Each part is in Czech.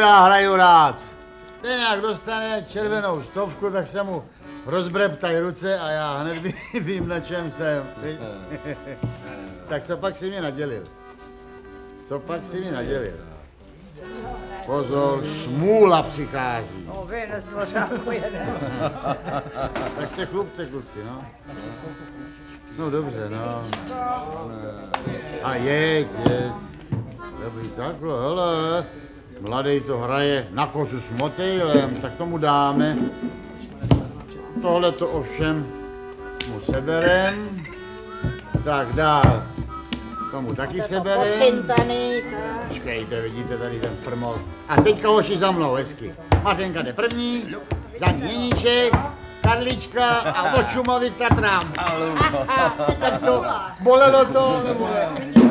Já hraju rád. Ten jak dostane červenou stovku, tak se mu rozbreptají ruce a já hned ví- vím, na čem jsem. tak co pak si mi nadělil? Co pak si mi nadělil? Pozor, smůla přichází. No, vy nezdvořáku jeden. Tak se chlupte, kluci, no. No dobře, no. A jeď, jeď. Dobrý, takhle, hele. Mladý to hraje na kozu s motejlem, tak tomu dáme. Tohle to ovšem mu seberem. Tak dál. Tomu taky seberem. Pocintaný, tak. Počkejte, vidíte tady ten frmol. A teďka hoši za mnou, hezky. Mařenka jde první, za ní Jeníček, Karlička a od Šumavy k Tatrám. Bolelo to, nebo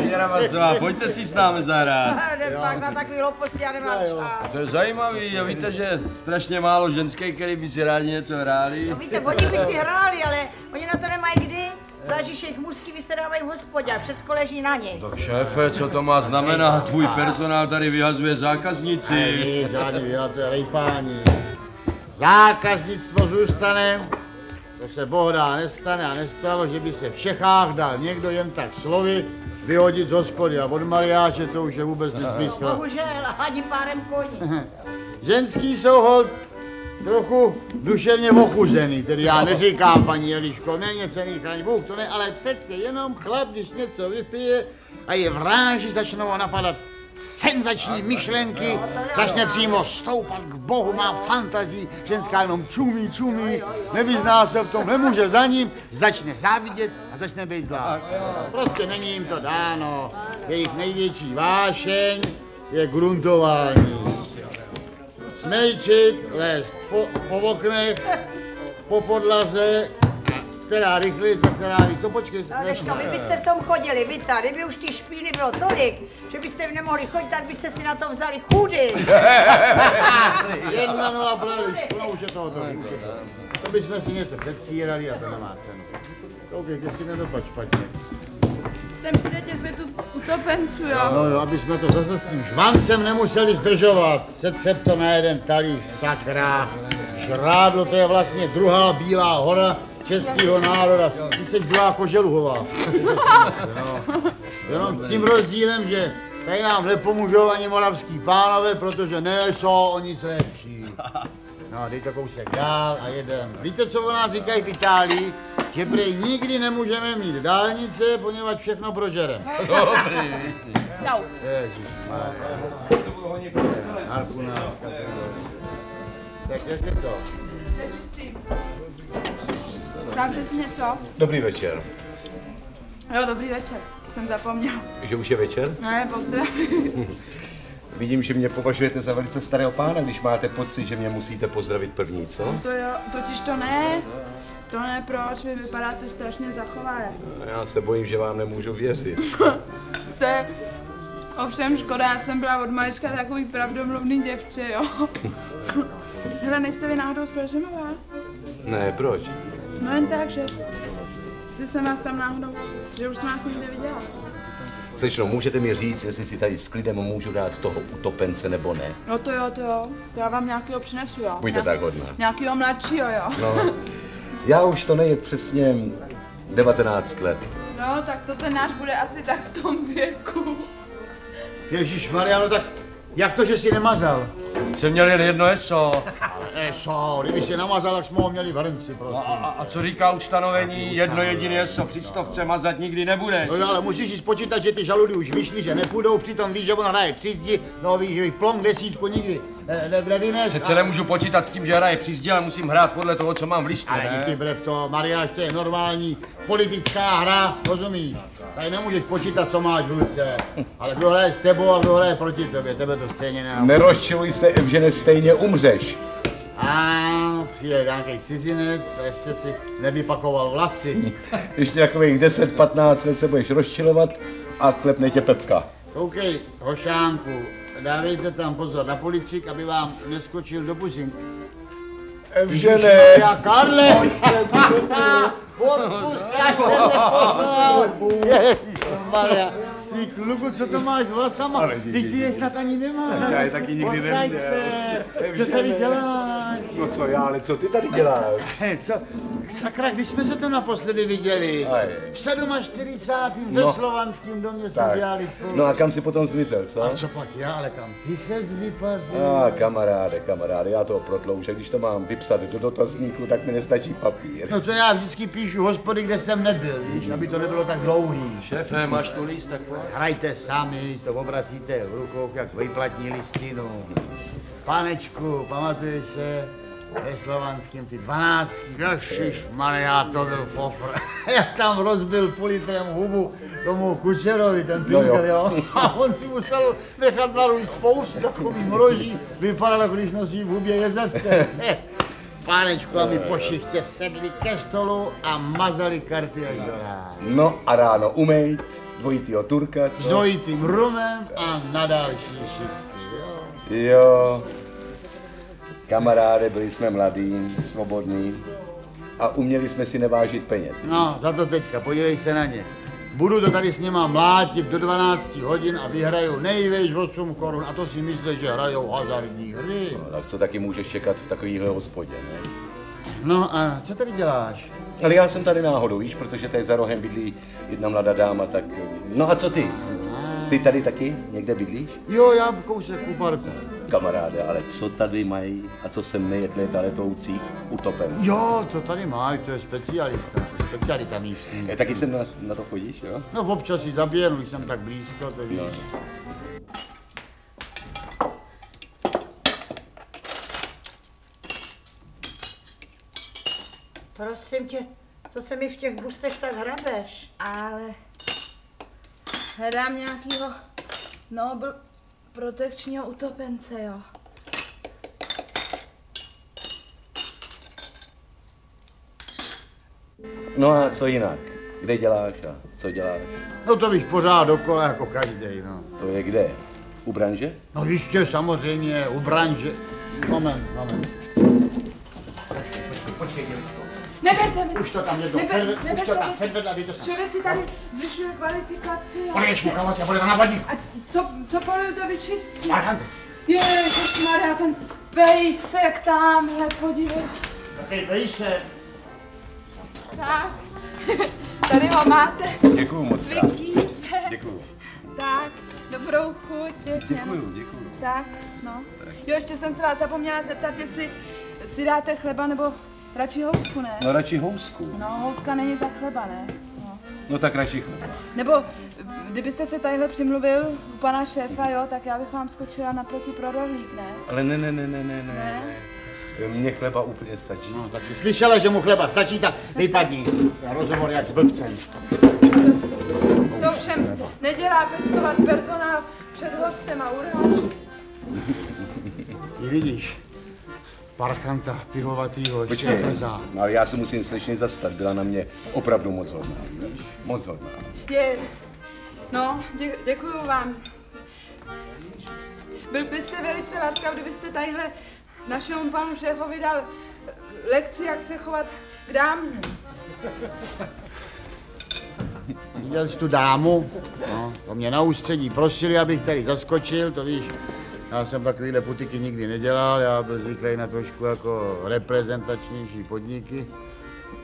ne? Paní Ravazová, pojďte si s námi zahrát. Jde pak na takový loposti, já nemám čas. To je zajímavý, a víte, že strašně málo ženské, který by si rádi něco hráli. No víte, oni by si hráli, ale oni na to nemají kdy. Zážiš jejich musky vysedávají v hospodě a všecko leží na něj. Tak šéfe, co to má znamenat? Tvůj personál tady vyhazuje zákaznici. Není žádný vyhlaté rejpání. Zákaznictvo zůstane, to se bohdá nestane a nestalo, že by se v Čechách dal někdo jen tak slovy vyhodit z hospody a od mariáže to už je vůbec nesmysl. Bohužel, ani párem koní. Ženský jsou hold trochu duševně ochuzený, tedy já neříkám, paní Eliško, méně cený chraň Bůh, to ne, ale přece jenom chlap, když něco vypije a je vráži, začnou ho napadat senzační myšlenky, začne přímo stoupat k Bohu, má fantazii, ženská jenom čumí, čumí, nevyzná se v tom, nemůže za ním, začne závidět a začne být zlá. Prostě není jim to dáno, jejich největší vášeň je gruntování smejčit, lézt po, po oknech, po podlaze, která rychlice, která víc. To počkej, No, Dneška, vy byste v tom chodili, vy tady, kdyby už ty špíny bylo tolik, že byste v nemohli chodit, tak byste si na to vzali chudy. Jedna nula pro no už je to hotový. už je to. To bychom si něco předstírali a to nemá cenu. Koukejte si nedopad špatně. Jsem si do těch bytů utopenců, jo. No jo, aby jsme to zase s tím žvancem nemuseli zdržovat. Setřep to na jeden talíř, sakra. Žrádlo, to je vlastně druhá bílá hora českého národa. Ty jsi druhá koželuhová. No. Jenom tím rozdílem, že tady nám nepomůžou ani moravský pánové, protože nejsou o nic lepší. No, dejte kousek dál a jeden. Víte, co o nás říkají v Itálii? Že prej nikdy nemůžeme mít dálnice, poněvadž všechno prožerem. Jau. Harpunářka. Tak jak je to? Dáte si něco? Dobrý večer. Jo, dobrý večer. Jsem zapomněl. Že už je večer? Ne, pozdrav. Vidím, že mě považujete za velice starého pána, když máte pocit, že mě musíte pozdravit první, co? To jo, totiž to ne. To ne, proč? Vy vypadáte strašně zachovalé. Já se bojím, že vám nemůžu věřit. To je ovšem škoda, já jsem byla od malička takový pravdomluvný děvče, jo. Hele, nejste vy náhodou z? Ne, proč? No jen tak, že... Že jsem vás tam náhodou, že už jsem vás někde viděla. Slečno, můžete mi říct, jestli si tady s klidem můžu dát toho utopence nebo ne? No to jo, to jo. To já vám nějakýho přinesu, jo. Buďte tak hodná. Nějakýho mladšího, jo. No, já už to nejet přesně 19 let. No, tak to ten náš bude asi tak v tom věku. Ježíš Mariano, tak jak to, že jsi nemazal? Jsem měl jen jedno eso. Eso, kdyby si namazal, tak jsme ho měli v hrnci, A, prosím. a, a co říká ustanovení? Jedno jediné eso při stovce mazat nikdy nebudeš. No jo, ale musíš si spočítat, že ty žaludy už vyšly, že nepůjdou, přitom víš, že on hraje při zdi, no víš, že bych plong desítku nikdy ne, nevines. Přece nemůžu počítat s tím, že hraje při zdi, ale musím hrát podle toho, co mám v listu, Ale ne? díky brev to, Mariáš, to je normální politická hra, rozumíš? Tady nemůžeš počítat, co máš v ruce, ale kdo hraje s tebou a kdo hraje proti tobě, tebe to stejně nenaučí. Nerozčiluj se, Evžene, stejně umřeš. A přijde nějaký cizinec a ještě si nevypakoval vlasy. Když nějakých 10-15 let se budeš rozčilovat a klepne tě Pepka. Koukej, hošánku, dávejte tam pozor na policik, aby vám neskočil do buzin. Evžene! Já, Karle! Odpust, já jsem neposlal! Ježišmarja, ty kluku, co to máš s vlasama? Ale jdi, ty je snad ani nemáš. Já je taky nikdy se, co tady děláš? No co já, ale co ty tady děláš? He, co? Sakra, když jsme se to naposledy viděli? V 47. ve No. slovanském domě jsme Tak. dělali spolu. No a kam si potom zmizel, co? A co pak já, ale kam ty ses vypařil? A kamaráde, kamaráde, já to protlouže, když to mám vypsat do dotazníku, tak mi nestačí papír. No to já vždycky píšu hospody, kde jsem nebyl, víš, aby to nebylo tak dlouhý. Šéfe, máš tu líst takhle? Hrajte sami, to obracíte v rukou, jak vyplatní listinu. Panečku, pamatuješ se? Ve slovanském ty dvanáctky, Ježiš Maria, to byl fofr. Jak tam rozbil půl litrem hubu tomu kučerovi, ten No jo. pinkel, jo. A on si musel nechat narůst spoustu takových mroží. Vypadalo, jako když nosí v hubě jezevce. Pánečku, a my po šichtě sedli ke stolu a mazali karty až do rána. No a ráno umejt, dvojitýho turka, S co? dvojitým rumem a na další šichty, jo. Jo, kamaráde, byli jsme mladí, svobodní a uměli jsme si nevážit peněz. No, za to teďka, podívej se na ně. Budu to tady s nima mlátit do 12 hodin a vyhrajou nejvejš 8 korun. A to si myslíš, že hrajou hazardní hry. No, tak co taky můžeš čekat v takovýhle hospodě, ne? No a co tady děláš? Ale já jsem tady náhodou, víš, protože tady za rohem bydlí jedna mladá dáma, tak... No a co ty? Ty tady taky někde bydlíš? Jo, já kousek u parku. Kamaráde, ale co tady mají a co jsem nejetli ta letoucí utopen? Jo, co tady máš, to je specialista, specialita místní. E, taky jsem na, na to chodíš, jo? No občas si zaběhnu, když jsem tak blízko, to víš. No. Prosím tě, co se mi v těch bustech tak hrabeš? Ale hledám nějakýho Nobel protekčního utopence, jo. No a co jinak? Kde děláš a co děláš? No to víš pořád dokola jako každý, no. To je kde? U branže? No jistě, samozřejmě, u branže. Moment, moment. Počkej, děvečko. Neberte mi! Už to tam jedno, Nebe- předved, už to tam, předved, aby to sam. Člověk si tady zvyšuje kvalifikaci a... Pojď mu kalot, já bude na badík. A co, co poluju to vyčistí? Marchante, Ježišmarja, ten pejsek tamhle, podívej. takový pejse. Tak, tady ho máte. Děkuju moc krát. Cvitíře. Děkuju. Tak, dobrou chuť, pěkně. Děkuju, děkuju. Tak, no. Jo, ještě jsem se vás zapomněla zeptat, jestli si dáte chleba nebo radši housku, ne? No radši housku. No, houska není tak chleba, ne? No. No tak radši chleba. Nebo kdybyste se tadyhle přimluvil u pana šéfa, jo, tak já bych vám skočila naproti pro rohlík, ne? Ale ne, ne, ne, ne, ne, ne. Ne? Mně chleba úplně stačí. No, tak si slyšela, že mu chleba stačí, tak vypadni. Já rozhovor jak s blbcem. Co všem nedělá peskovat personál před hostem a uráží. Vidíš, parchanta pivovatýho, ještě Počkej, brzá. no, ale já se musím slečně zastat, byla na mě opravdu moc hodná, víš? Moc hodná. Je, no, dě, děkuju vám. Byl byste velice laskav, kdybyste tadyhle našemu panu šéfovi dal lekci, jak se chovat k dámě. Viděl jsi tu dámu? No, to mě na ústředí prosili, abych tady zaskočil, to víš. Já jsem takovýhle putiky nikdy nedělal, já byl zvyklý na trošku jako reprezentačnější podniky.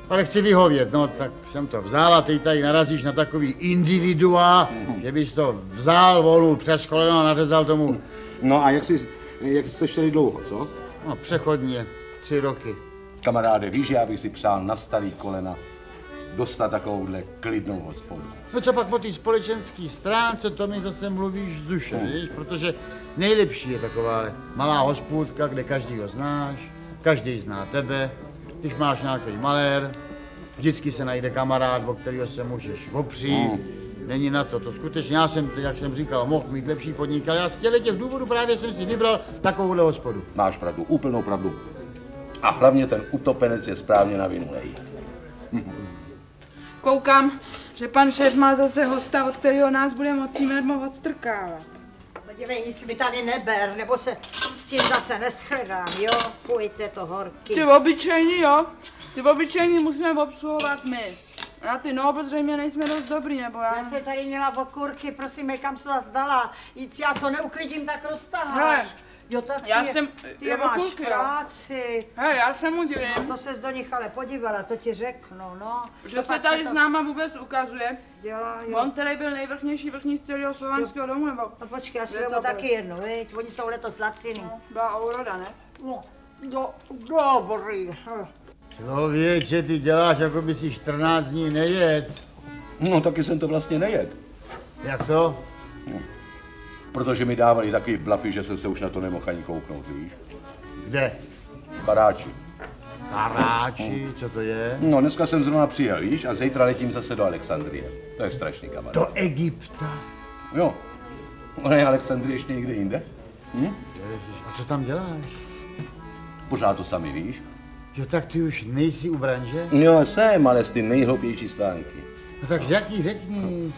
Ale chci vyhovět, no, tak jsem to vzal a teď tady narazíš na takový individua, že bys to vzal, volul přes koleno a nařezal tomu, No a jak jsi, jak jsi tady dlouho, co? no, přechodně, tři roky. Kamaráde, víš, já bych si přál na starý kolena dostat takovouhle klidnou hospodu. No co pak po té společenské stránce, to mi zase mluvíš z duše, víš? Protože nejlepší je taková malá hospůdka, kde každý ho znáš, každý zná tebe. Když máš nějaký malér, vždycky se najde kamarád, o kterého se můžeš opřít. Není na to, to skutečně, já jsem, jak jsem říkal, mohl mít lepší podnik, ale já z těchto těch důvodů právě jsem si vybral takovouhle hospodu. Máš pravdu, úplnou pravdu. A hlavně ten utopenec je správně navinulej. Koukám, že pan šéf má zase hosta, od kterého nás bude moci mermo odstrkávat. Podívej, nic mi tady neber, nebo se s tím zase neschledám, jo? Fuj, to horký. Ty obyčejní, jo? Ty obyčejní musíme obsluhovat my. Na ty no, zřejmě nejsme dost dobrý, nebo já... Já jsem tady měla okurky, prosím, kam se zase dala. Jít já co neuklidím, tak Hele, roztaháš. Jo, tak já ty, jsem- ty jo, máš jo. práci. Hej, já se mu divím, To ses do nich ale podívala, to ti řeknu, no. že Co se tady to s náma vůbec ukazuje. Dělá, jo. On tady byl nejvrchnější vrchní z celého slovanského domu, nebo... No počkej, já si Je to vemu taky jedno, viď? Oni jsou letos laciný. Byla Aurora, ne? No, do, dobrý. Člověče, ty děláš, jako by si 14 dní nejet. No taky jsem to vlastně nejet. Jak to? Protože mi dávali taky blafy, že jsem se už na to nemohl ani kouknout, víš? Kde? V Karáči. Karáči, co to je? No, dneska jsem zrovna přijel, víš, a zítra letím zase do Alexandrie. To je strašný kamarád. Do Egypta. Jo. Ale je Alexandrie ještě někde jinde? Ježiš, a co tam děláš? Pořád to sami, víš? Jo, tak ty už nejsi u branže? Jo, jsem, ale z ty nejhloupější stánky. No tak z jaký řekni?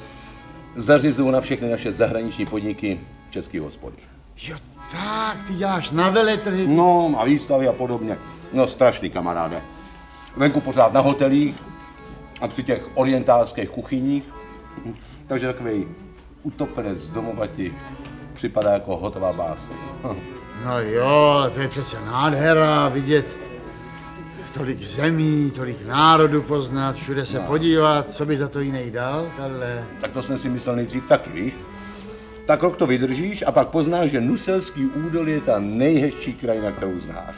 Zařizuju na všechny naše zahraniční podniky český hospody. Jo, tak, ty děláš na veletrhy. No, a výstavy a podobně. No, strašný kamaráde. Venku pořád na hotelích a při těch orientálských kuchyních. Takže takový utopenec z domova ti připadá jako hotová báseň. No jo, ale to je přece nádhera vidět tolik zemí, tolik národů poznat, všude se podívat, co by za to jiný dal, Karle. Tak to jsem si myslel nejdřív taky, víš? Tak rok to vydržíš a pak poznáš, že Nuselský údolí je ta nejhezčí krajina, kterou znáš.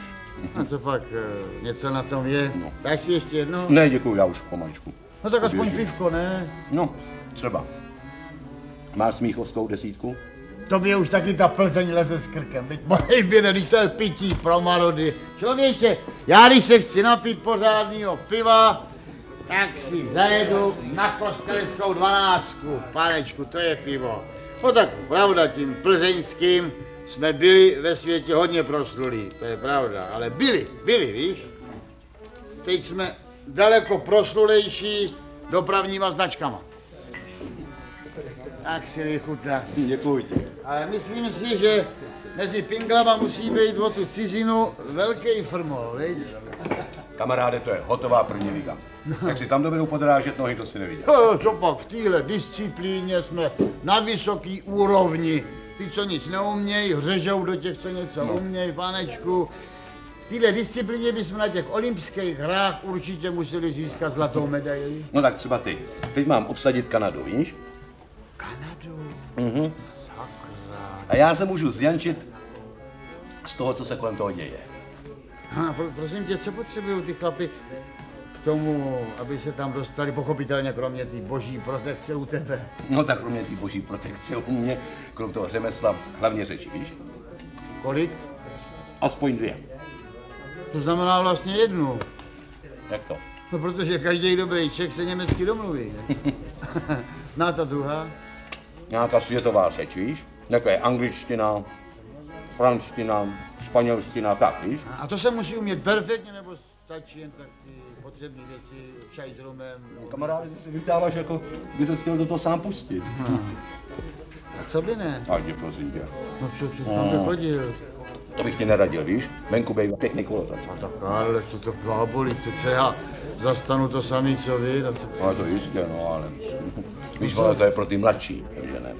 A co pak, eh, něco na tom je? No. Dáš si ještě jedno? Ne, děkuji, já už pomaličku. No tak aspoň pivko, ne? No, třeba. Máš smíchovskou desítku? To mě už taky ta Plzeň leze s krkem, teď mojej běde, když to je pití pro marody. Člověče, já když se chci napít pořádného piva, tak si zajedu na kosteleckou dvanáctku, panečku, to je pivo. No tak pravda, tím plzeňským jsme byli ve světě hodně proslulí, to je pravda, ale byli, byli, víš? Teď jsme daleko proslulejší dopravníma značkama. Tak si vychutná. Děkuji ti. Ale myslím si, že mezi pinglama musí být o tu cizinu velký frmol, viď? Kamaráde, to je hotová první liga. Jak si tam dovedou podrážet nohy, to si neviděl. Jo, co pak, v téhle disciplíně jsme na vysoký úrovni. Ty, co nic neumějí, hřežou do těch, co něco no. umějí, panečku. V téhle disciplíně bychom na těch olympijských hrách určitě museli získat zlatou medaili. No tak třeba ty. Teď mám obsadit Kanadu, víš? Kanadu? Mhm. Sakra. A já se můžu zjančit z toho, co se kolem toho děje. Ha, pro, prosím tě, co potřebují ty chlapy k tomu, aby se tam dostali, pochopitelně kromě té boží protekce u tebe? No tak kromě té boží protekce u mě, krom toho řemesla, hlavně řeči, víš? Kolik? Aspoň dvě. To znamená vlastně jednu. Jak to? No protože každý dobrý Čech se německy domluví. Ne? no a ta druhá? Nějaká světová řeč, víš? Jako je angličtina, franština, španělština, tak, víš? A to se musí umět perfektně, nebo stačí jen tak ty potřebné věci, čaj s rumem? Kamaráde, ty si vyptáváš, jako by to chtěl do toho sám pustit. A co by ne? Ať prosím tě. No přece tam by chodil. To bych ti neradil, víš? Venku bývá pěkný kolotoč. A tak ale co to blábolí, přece já zastanu to samý, co vy. No, co... No to jistě, no ale... Víš, vole, to je pro ty mladší, takže ne.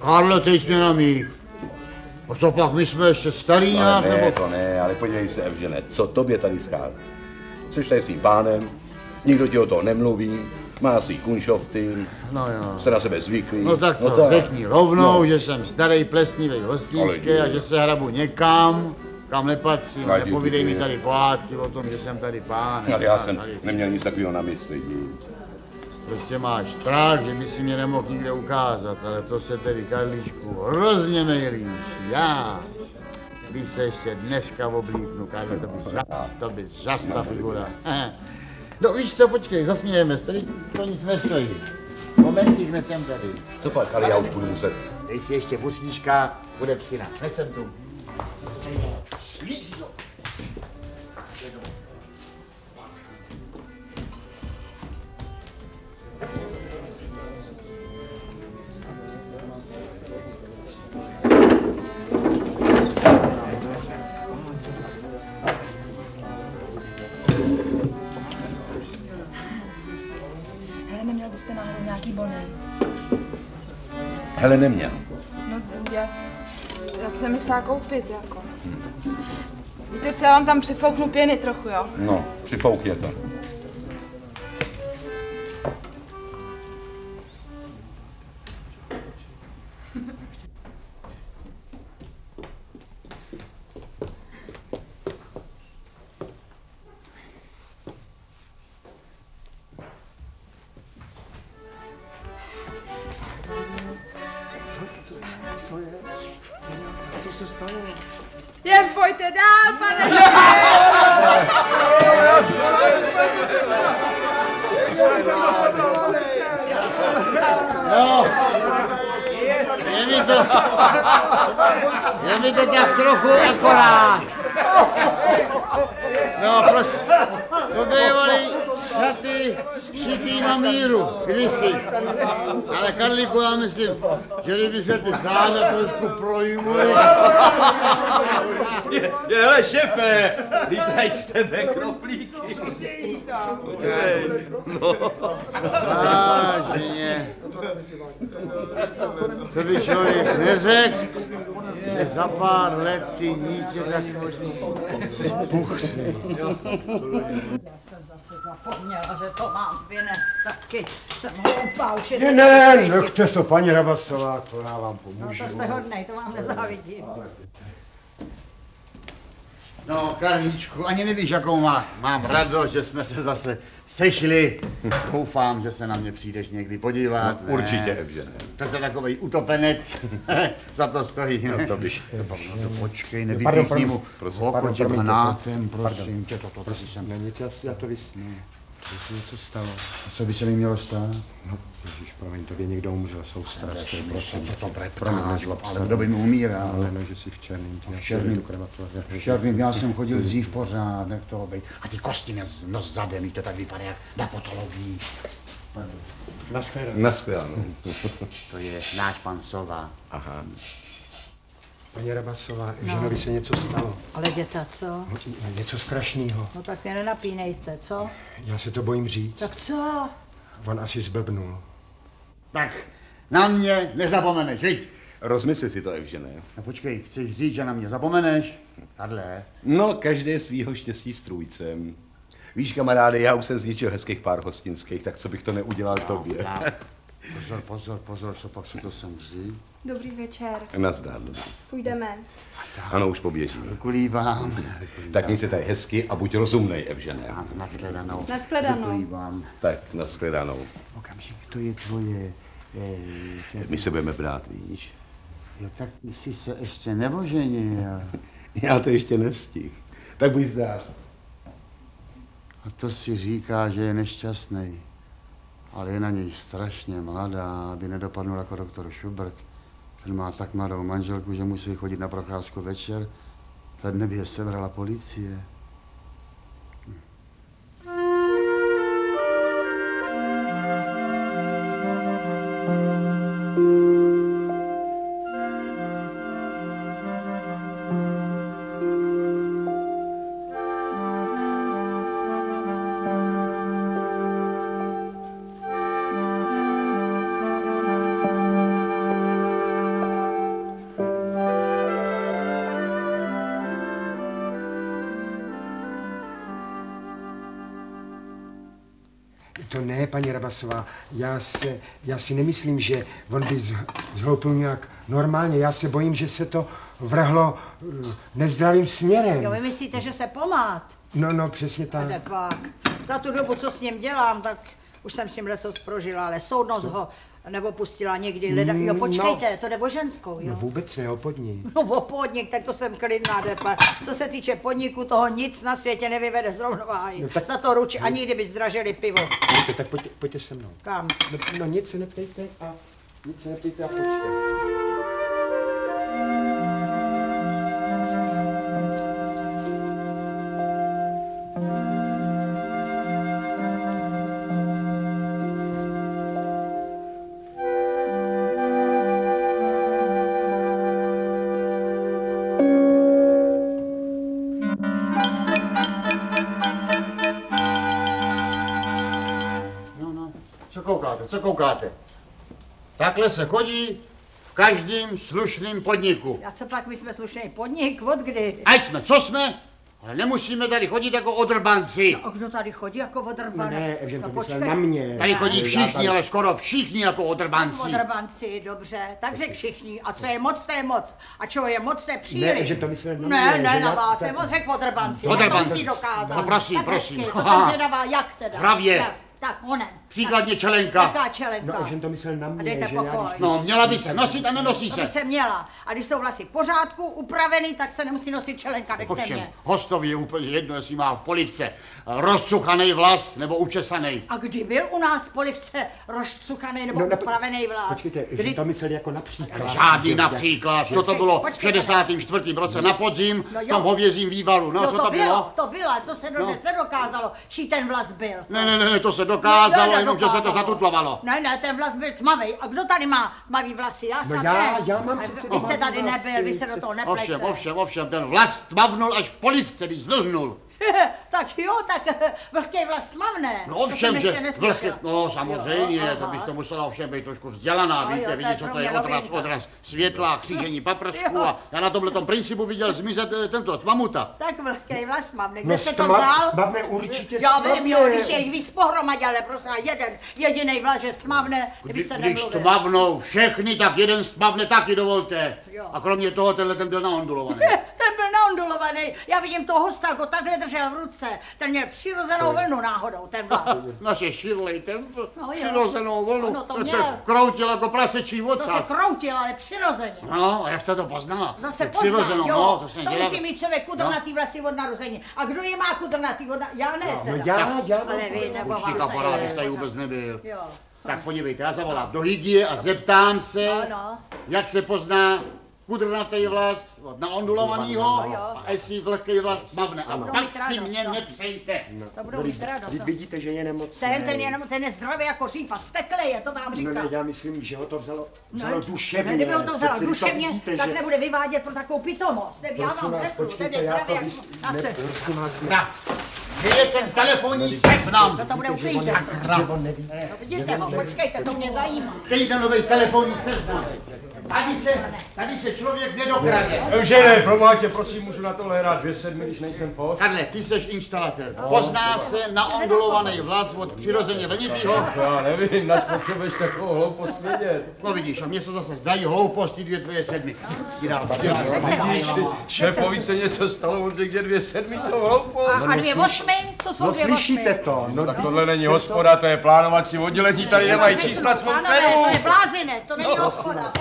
Karle, ty jsi na mých. A co pak, my jsme ještě starý nějak, Ale ne, nebo... to ne, ale podívej se, Evžene, co tobě tady schází? Jsi tady svým pánem, nikdo ti o toho nemluví, má svý kunšofty, No jo. jste na sebe zvyklí. No tak to to je. řekni rovnou, No. že jsem starý plesnivý hostinský a že se hrabu někam, kam nepatřím. Nepovídej mi tady pohádky o tom, že jsem tady pán. Ale já jsem Tady. neměl nic takového na mysli. Prostě máš strach, že by si mě nemohl nikde ukázat, ale to se tedy, Karlíčku, hrozně nejlíš. Já, když se ještě dneska oblíknu, Karle, to bys žas, to bys žas ta figura. No víš co, počkej, zasmějeme se, to nic nestojí. Momentík, hned jsem tady. Co pak, ale já už budu muset. Dej si ještě busníčka, bude psina. Hned jsem tu. Slíž, jo. Hele, neměl byste náhodou nějaký bony? Hele, neměl. No, já, já jsem myslela koupit, jako. Víte co, já vám tam přifouknu pěny trochu, jo? No, přifoukněte. Přifoukně to. Jen pojďte dál, pane No, je mi to, je mi to tak trochu akorát. No, prostě, to bývaly šaty šitý na míru, kdysi. Ale Karlíku, já myslím, že kdyby se ty záda trošku projmuly, Je, je, hele, šefe, lítají z tebe kroplíky. vážně. Co by člověk neřekl, že za pár let ty dítě tak spuchsí. Já jsem zase zapomněla, že to mám vynést taky. Jsem hloupá, už je Ne, ne, nechte to, paní Rabasová, to já vám No pomůžu. to jste hodnej, to vám nezávidím. No, Karlíčku, ani nevíš, jakou má, mám radost, že jsme se zase sešli. Doufám, že se na mě přijdeš někdy podívat. ne? Určitě, Evžene. To je takový utopenec, za to stojí. Ne? No to bych. No to počkej, Pardon, nevypíchni pardon, mu oko pardon, promiňte, hnátem, prosím tě, to, to, to jsem... Ne, nic, já, já to vysnu. Co se něco stalo? Co by se mi mělo stát? No, ježiš, promiň, tobě někdo umřel, jsou starostí, prosím. Co to prepráš, ale kdo by mi umíral? Ale no, že jsi v černým, tě, V černým. V černým já jsem chodil dřív pořád, nech toho být. A ty kosti nes, nos zadem, to tak vypadá jak na patologii. Naschledanou. Naschledanou. To je náš pan Sova. Aha. Paní Rabasová, Evženovi se něco stalo. Ale děta, co? No, Něco strašného. No tak mě nenapínejte, co? Já se to bojím říct. Tak co? On asi zblbnul. Tak, na mě nezapomeneš, viď? Rozmysli si to, Evžene. No počkej, chceš říct, že na mě zapomeneš? Tadle. No, každé svýho štěstí strůjcem. Víš, kamaráde, já už jsem zničil hezkých pár hostinských, tak co bych to neudělal tobě. Já. Pozor, pozor, pozor, co pak se to sem vzí. Dobrý večer. Nazdar, dobrý. Půjdeme. Ano, už poběžíme. Kulívám. Tak měj se tady hezky a buď rozumnej, Evžene. A nashledanou. Nashledanou. Kulívám. Tak, nashledanou. Okamžik, to je tvoje... Eh, My se budeme brát, víš? jo, tak ty jsi se ještě neoženil. Já to ještě nestih. Tak buď zdár. A to si říká, že je nešťastný. Ale je na něj strašně mladá, aby nedopadnul jako doktor Schubert. Ten má tak mladou manželku, že musí chodit na procházku večer. Ve dne by je sebrala policie. Paní Rabasová, já, se, já si nemyslím, že on by zhloupil nějak normálně. Já se bojím, že se to vrhlo eh, nezdravým směrem. Jo, vy myslíte, že se pomát? No, no, přesně tak. Ale pak, za tu dobu, co s ním dělám, tak už jsem s ním leco prožila, ale soudnost ho nebo pustila někdy leda. Jo, Mm, počkejte, to jde o ženskou, No jo? vůbec ne, o podní. No o podnik, tak to jsem klidná depa. Co se týče podniku, toho nic na světě nevyvede z rovnováhy. No tak- Za to ručí, ani kdyby zdražili pivo. Pojďte, tak pojďte, pojďte se mnou. Kam? No, no nic se neptejte a nic se neptejte a pojďte. Koukáte? Takhle se chodí, každém slušném podniku. A co pak, my jsme slušný podnik, od kdy? Ať jsme, co jsme, ale nemusíme tady chodit jako odrbanci. A kdo tady chodí jako odrbané? No ne, Evžen to no, myslel počkej. na mě. Tady chodí všichni, ale skoro všichni jako odrbanci. Odrbanci, dobře, tak řek všichni. A co je moc, to je moc. A čeho je moc, to je příliš. Ne, že to myslel na Ne, mě, ne, že na vás, jsem moc řekl odrbanci. Odrbanci. To musí dokázat. No, prosím, tak prosím. Hezky, to jsem zvědavá, jak teda. Pravě. Tak, onen. Příkladně čelenka. Jaká čelenka? No, Evžen to myslel na A mě, dejte že já... pokoj. No, měla by se nosit a nenosí To se. by se měla. A když jsou vlasy v pořádku, upravený, tak se nemusí nosit čelenka, nechte Ovšem, mě. hostovi je úplně jedno, jestli má v polivce rozcuchaný vlas nebo učesaný. A kdy byl u nás v polivce rozcuchaný nebo No, no, upravený vlás? Počkejte, Kdy... že to myslel jako například. Žádný že- například, co to bylo v počkej. 64. roce na podzim, No v tom hovězím vývaru, no jo, co to, to bylo? To bylo, to se dodnes nedokázalo, čí ten vlas byl. Ne, ne, ne, to se dokázalo, Ne, jenom že se to zatutlovalo. Ne, ne, ten vlas byl tmavý. A kdo tady má tmavý vlasy? Já snad já- ne. já mám přece Vy jste tady vlasy, nebyl, vy se do toho neplejte. Ovšem, ovšem, ovšem, ten vlas tmavnul až v polivce, když zlhnul. tak jo, tak vlhký vlas tmavné. No To ovšem, že vlhky, no samozřejmě, Jo, to aha. byste musela ovšem být trošku vzdělaná, No víte, jo, to vidět, co to je odraz, novinka. odraz světla, křížení paprsku Jo. a já na tomhle tom principu viděl zmizet eh, tento tmamuta. Tak vlhký vlas mám, kde No, jste to vzal? smavné určitě Já vím, smavné. jo, když je jich víc pohromadě, ale prosím, jeden jediný vlas, že smavne, Kdy, kdybyste když tmavnou všechny, tak jeden stmavne taky, dovolte. Jo. A kromě toho tenhle ten byl naondulovaný. Ten byl naondulovaný. Já vidím toho hosta, jako takhle držel v ruce. Ten měl přirozenou vlnu náhodou, ten vlas. Naše Shirley Temple, No jo. přirozenou vlnu, Ano, to to se měl. kroutil jako prasečí To se ocas. kroutil, ale přirozeně. No, a jak jste to poznala? No se přirozenou, jo. no, to jsem to dělal. musí mít člověk kudrnatý vlasy od narození. A kdo je má kudrnatý od na... Já ne No teda. já, já mám... Ale vy nebo Už si kamarád, jste tady vůbec nebyl. Jo. Tak podívejte, já zavolám do hygie a zeptám se, No, no. jak se pozná kudrnatý vlas od naondulovanýho No, jo. a jestli vlhký vlas tmavne. A tak mít si mě no. nepřejte. To budou mít radost. Vy no. vidíte, že je nemocný. Ten, ten, je, ten je zdravý jako řípa, steklej je, to vám No říkám. ne, já myslím, že ho to vzalo, vzalo Ne, duševně. Ne, kdyby ho to vzala Přeci duševně, vidíte, tak že- nebude vyvádět pro takovou pitomost. Ne, já vám řeknu, ten je zdravý to jako... Ne, se- prosím vás, ne. Kde je ten telefonní seznam? No to bude úplně. No vidíte ho, počkejte, to mě zajímá. Týdenový telefonní seznam. Tady se, tady se člověk nedokrade. Evžene, promáte, prosím, můžu na tohle hrát dvě sedmi, když nejsem post? Karle, ty seš instalatér. Pozná se na ondulovaný vlas od přirozeně vlnitýho. Já nevím, nač potřebuješ takovou hloupost vědět. No vidíš, a mně se zase zdají hlouposti dvě tvoje sedmi. Dál, dál. Vidíš, šéfovi se něco stalo, on řekl, že dvě sedmi jsou hloupost. A, dvě osmy? Co jsou No dvě slyšíte to? No, Tak tohle není hospoda, to je plánovací oddělení, tady nemají čísla svou cenu. to je blázine, to není hospoda.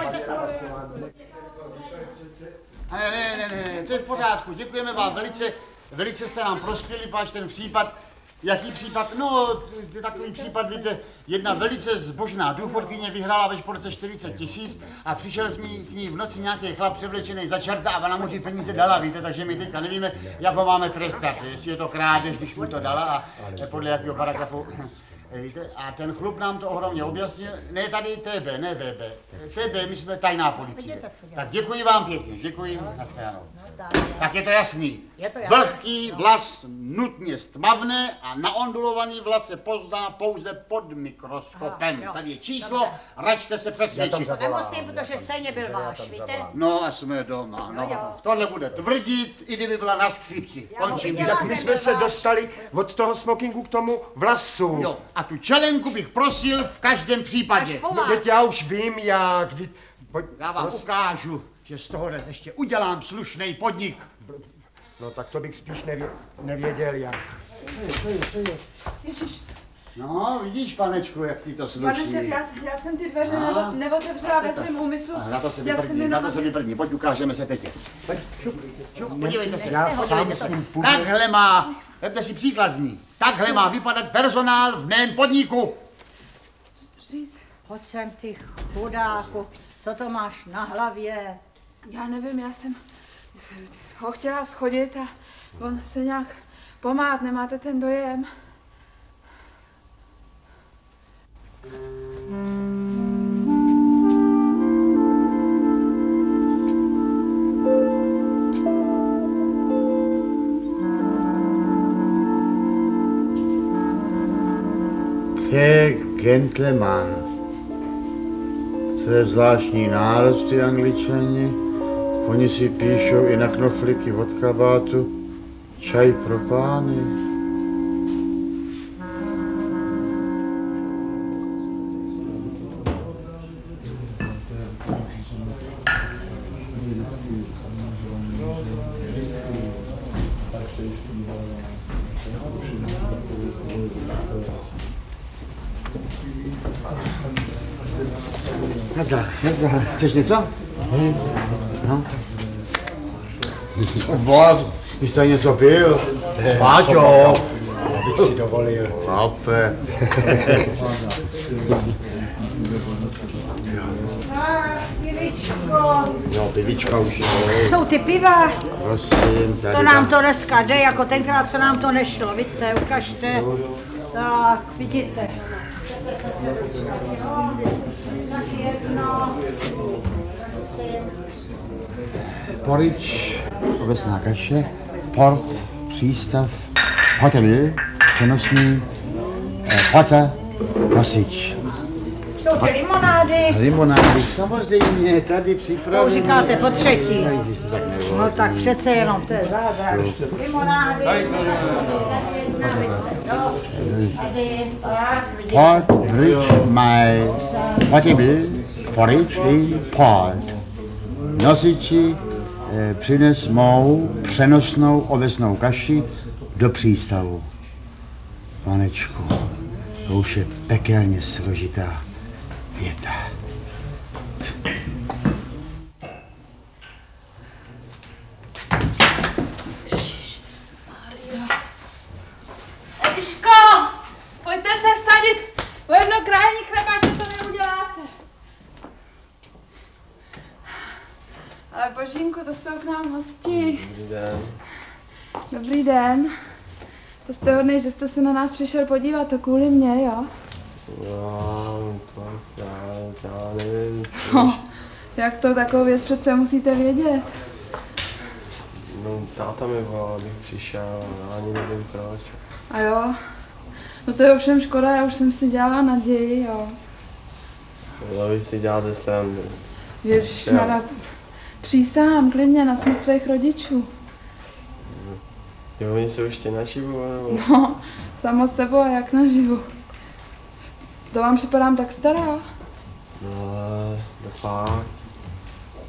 Ne, ne, ne, ne, to je v pořádku, děkujeme vám velice, velice jste nám prospěli, páč ten případ, jaký případ, no, takový případ, víte, jedna velice zbožná důchodkyně vyhrála ve športce 40 tisíc a přišel k ní, k ní v noci nějaký chlap převlečený za čerta a ona mu ty peníze dala, víte, takže my teďka nevíme, jak ho máme trestat, jestli je to krádež, když mu to dala a podle jakého paragrafu. Víte, a ten chlup nám to ohromně objasnil. Ne tady TB, ne VB. TB, my jsme tajná policie. Vidíte, co dělá. Tak děkuji vám pěkně, děkuji, nashledanou. Tak, Tak je to jasný. Je to jasný. Vlhký vlas nutně stmavne a naondulovaný vlas se pozná pouze pod mikroskopem. Aha. Tady je číslo, račte se přesvědčit. To nemusím, protože stejně byl váš, víte? No a jsme doma, no. jo. Tohle bude tvrdit, i kdyby byla na skřipci. Já Končím. Tak my jsme se dostali od toho smokingu k tomu vlasu. Jo, a tu čelenku bych prosil v každém případě. No, teď já už vím, jak... Kdy... Pojď, Já vám pros- ukážu, že z toho ještě udělám slušný podnik. No tak to bych spíš nevě... nevěděl jak. Ježiš, No, vidíš, panečku, jak ty to pane šéf, sluší. já, já jsem ty dveře nevo- neotevřela ve svém úmyslu. A na to se vyprdni, na to se vyprdni, pojď ukážeme se teď. Pojď, šup, šup, podívejte se. Já sám s ním půjdu. Takhle má, vemte si příklad z ní, takhle má vypadat personál v mém podniku. Říct, Pojď sem, ty chudáku, co to máš na hlavě? já nevím, já jsem ho chtěla schodit a on se nějak pomát, nemáte ten dojem? Gentleman. To je zvláštní národ, ty angličani. Oni si píšou i na knofliky od kabátu. Čaj pro pány. Chceš něco? No. Boha, ty jsi tady něco pil? Páťo! Abych si dovolil. Chlape. Jo, pivička už je. jsou ty piva? Prosím, tady. To nám to dneska jde, jako tenkrát, co nám to nešlo. Vidíte, ukažte. Tak, vidíte. Porič, obecná kaše, port, přístav, hotel, přenosný, eh, pata, nosič. Jsou ty limonády. Limonády, samozřejmě, tady To připravené. už říkáte po třetí. To. No tak přece jenom, to je zázrak. Limonády. Port, bridge, my hotel, porič i port. Nosiči eh, přines mou přenosnou ovesnou kaši do přístavu. Panečku, to už je pekelně složitá věta. Eliško, pojďte se vsadit o jedno krajní chleba, že to neuděláte. Ale Božínku, to jsou k nám hosti. Dobrý den. Dobrý den. To jste hodný, že jste se na nás přišel podívat, to kvůli mě, jo? No, to já, já nevím. No, jak to takovou věc přece musíte vědět. No, táta mi volal, abych přišel, já ani nevím proč. A jo? No to je ovšem škoda, já už jsem si dělala naději, jo. No, vy si děláte srandu. Ježišmarja, přísahám klidně na smrt svých rodičů. Jo, oni jsou ještě naživu, nebo? No, samo sebou a jak naživu. To vám připadám tak stará? No, ale no fakt.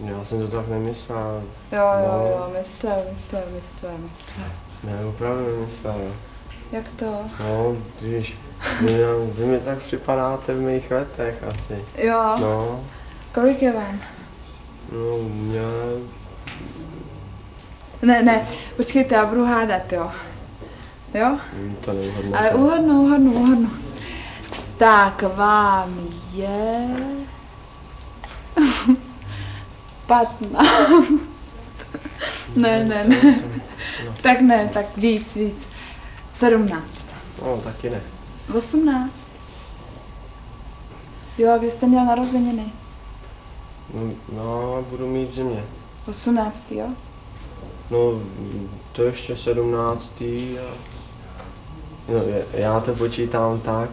Já jsem to tak nemyslel. Jo, jo, No. jo, myslel, myslel, myslel, myslel. Ne, opravdu nemyslel. Jak to? No, když vy, vy mi tak připadáte v mých letech asi. Jo, No, kolik je vám? no, mě... Ne, ne, počkejte, já budu hádat, jo. Jo? hm, To hodnotit. Ale uhodnu, uhodnu, uhodnu. Tak vám je... 15. ne, ne, ne. Tak ne, tak víc, víc. 17. No, taky ne. 18. Jo, a kdy jste měl narozeniny? No, no, budu mít v zimě. 18, jo? No, to ještě sedmnáctý a... No, já to počítám tak,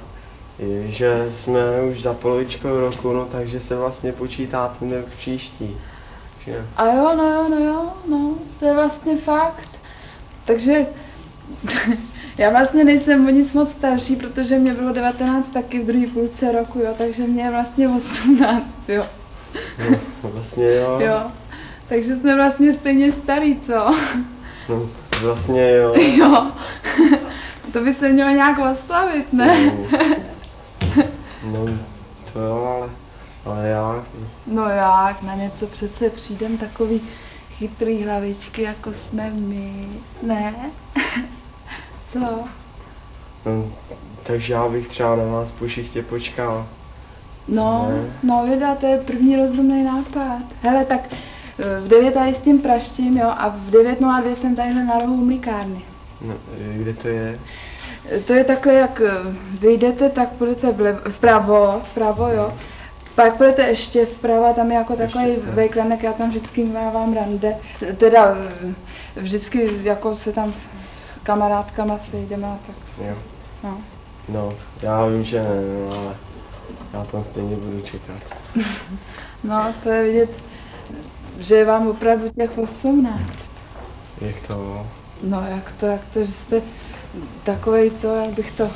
že jsme už za polovičkou roku, no takže se vlastně počítá ten rok příští. Že? A jo, no jo, no jo, no, to je vlastně fakt. Takže já vlastně nejsem o nic moc starší, protože mě bylo 19 taky v druhé půlce roku, jo, takže mě je vlastně 18, jo, No, vlastně jo. jo. Takže jsme vlastně stejně starý, co? No, vlastně jo. Jo. To by se mělo nějak oslavit, ne? No, no to jo, ale, ale já, No jak, na něco přece přijdem takový chytrý hlavičky, jako jsme my, ne? Co? no, takže já bych třeba na vás po šichtě počkal. No, Ne. no vida, to je první rozumný nápad. Hele, tak v 9 tady s tím praštím, jo, a v 9.02 jsem tadyhle na rohu mlíkárny. No, kde to je? Eh, To je takhle, jak eh, vyjdete, tak půjdete vlevo, vpravo, vpravo, jo. Pak půjdete ještě vpravo, tam je jako takový Ještě, vejklenek, já tam vždycky mávám rande. Teda eh, vždycky jako se tam s s kamarádkama sejdeme a tak. Jo. No. No, já vím, že ne, no, ale Já tam stejně budu čekat. No, to je vidět, že je vám opravdu těch 18. Jak to? No, jak to, jak to, že jste takovej to, jak bych to,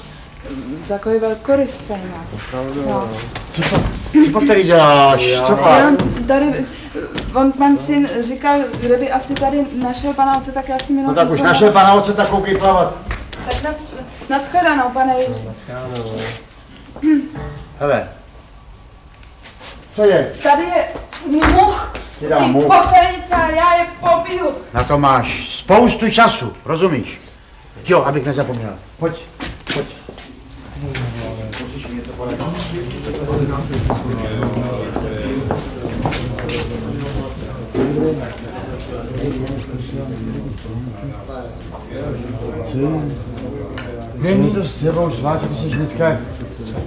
takový velkorysý, no. Opravdu, No. no. Co to, co pak tady děláš? Co pak? Jenom tady, on pan syn říkal, že by asi tady našel pana otce, tak já si jenom... No tak už našel pana otce, tak koukej plavat. Tak nas, nashledanou, pane Jiří. Nascháno, Hele. Co je? Tady je much, Dám ty much. popelnice já je pobiju. Na to máš spoustu času, rozumíš? Jo, abych nezapomněl. Pojď, pojď. Není to s tebou zvlášť, ty jsi dneska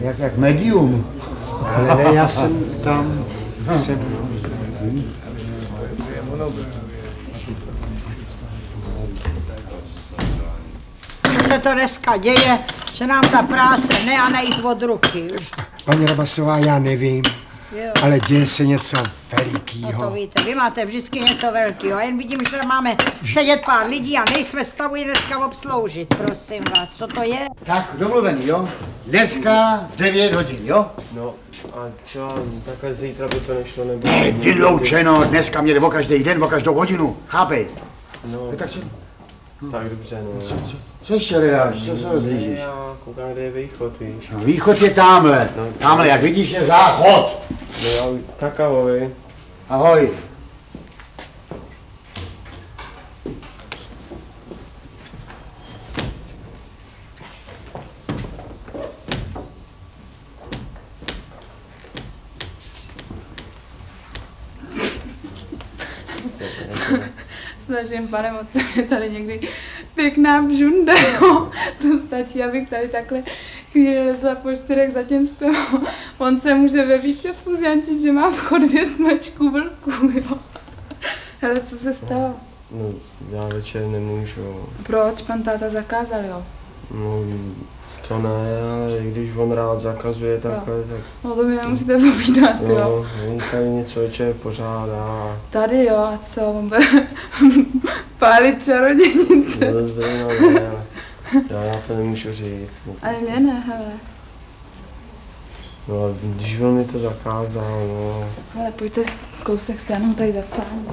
jak, jak medium. Ale ne, já jsem tam, jsem, se to dneska děje, že nám ta práce ne a nejít od ruky. Už paní Rabasová, já nevím, jo. ale děje se něco No to velikýho. víte, vy máte vždycky něco velkého. Jen vidím, že tam máme sedět pár lidí a nejsme stavu dneska obsloužit. Prosím vás, co to je? Tak, domluvený, jo? Dneska v 9 hodin, jo? No a čo, takhle zítra by to nešlo, nebo... Ne, vyloučeno, dneska mě jde o každý den, o každou hodinu, chápej? No, Tak co, tak dobře, no. co ještě hledáš, co se rozlížíš? já koukám, kde je východ, víš. No, východ je tamhle, tamhle, jak vidíš, je záchod. No já kakavovi. Snažím, pane moc, je tady někdy pěkná bžunda, jo. To stačí, abych tady takhle chvíli lezla po čtyřech za tím stolem. On se může ve výčepu zjančit, že má v chodbě smečku vlků, jo. Hele, co se stalo? No, já večer nemůžu. Proč pan táta zakázal, jo? No, to ne, ale i když on rád zakazuje takhle, tak No to mi nemusíte povídat, jo. jo, on tady něco večer pořádá. Tady jo, a co, on bude pálit čarodějnice. No, to zajímavé, ale já, já to nemůžu říct. Ani mě ne, hele. No, když on mi to zakázal, no, Hele, pojďte kousek stranou tady za sám.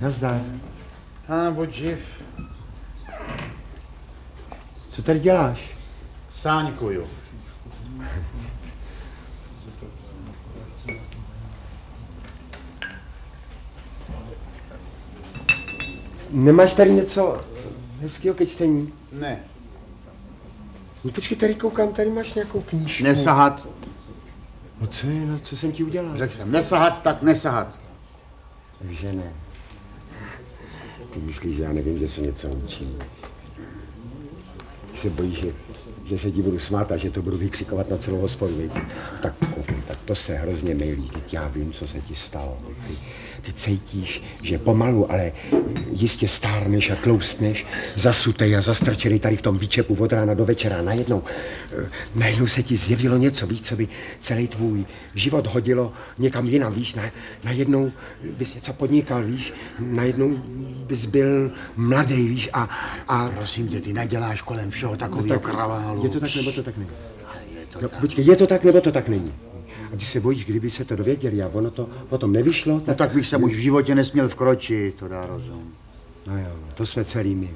Nazdar. A buď živ, Co tady děláš? sáňkuju. Nemáš tady něco hezkého ke čtení? Ne, No počkej, tady koukám, tady máš nějakou knížku. nesahat. No co je, no co jsem ti udělal? Řekl jsem nesahat, tak nesahat. Takže ne. Ty myslíš, že já nevím, že se něco učím. Ty se bojíš, že, že se ti budu smát a že to budu vykřikovat na celou hospodu? Tak, tak to se hrozně milí, teď já vím, co se ti stalo. Ty, ty cítíš, že pomalu, ale jistě stárneš a tloustneš, zasutej a zastrčený tady v tom výčepu od rána do večera. Najednou, eh, najednou se ti zjevilo něco, víš, co by celý tvůj život hodilo někam jinam, víš, na, najednou bys něco podnikal, víš, najednou bys byl mladý, víš, a, a Prosím tě, ty neděláš kolem všeho takového kraválu. je to tak, nebo to tak není? No, počkej, je to tak, nebo to tak není? A ty se bojíš, kdyby se to dověděli a ono to potom nevyšlo, No tak... tak bych se už v životě nesměl vkročit, to dá rozum. No jo, to jsme celý my.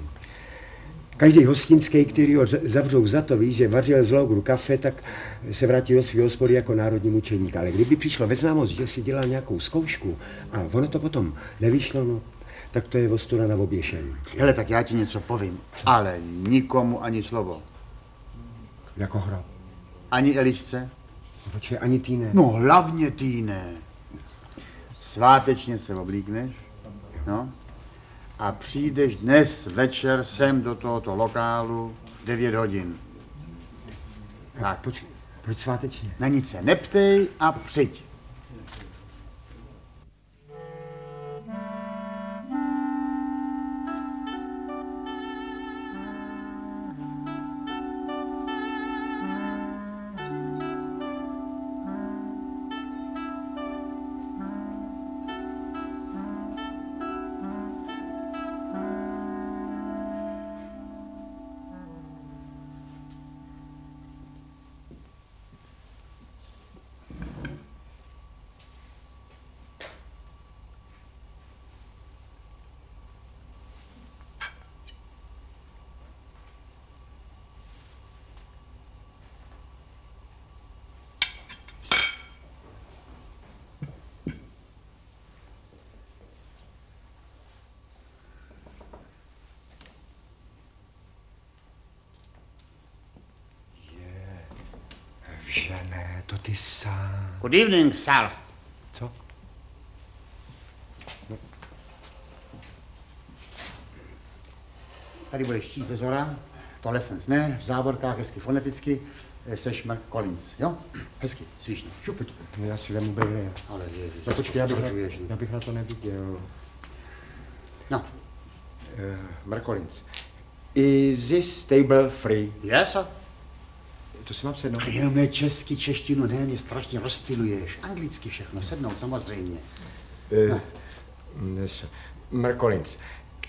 Každý hostinský, který ho zavřou za to, ví, že vařil z logru kafe, tak se vrátí do svého hospody jako národní mučeník. Ale kdyby přišlo ve známost, že si dělal nějakou zkoušku a ono to potom nevyšlo, no, tak to je ostuda na oběšení. Hele, tak já ti něco povím, ale nikomu ani slovo. Jako hrob. Ani Elišce? No, Počkej, ani ty ne. No hlavně ty ne. Svátečně se oblíkneš, no, a přijdeš dnes večer sem do tohoto lokálu v 9 hodin. Tak, Počkej, proč svátečně? na nic se neptej a přijď. Evžene, to ty sám. Good evening, sir. Co? Tady budeš číst ze zora, tohle jsem ne, v závorkách hezky foneticky, eh, seš Mark Collins, jo? Hezky, svišně, šup, pojď. No já si vemu brýle. Ale je, No počkej, já bych, na, já bych na to neviděl. No, Uh, Mark Collins. Is this table free? yes, sir. To si mám sednout. Ale jenom ne česky, češtinu, ne, mě strašně rozptiluješ. Anglicky všechno, sednout samozřejmě. Uh, yes. Mark Collins.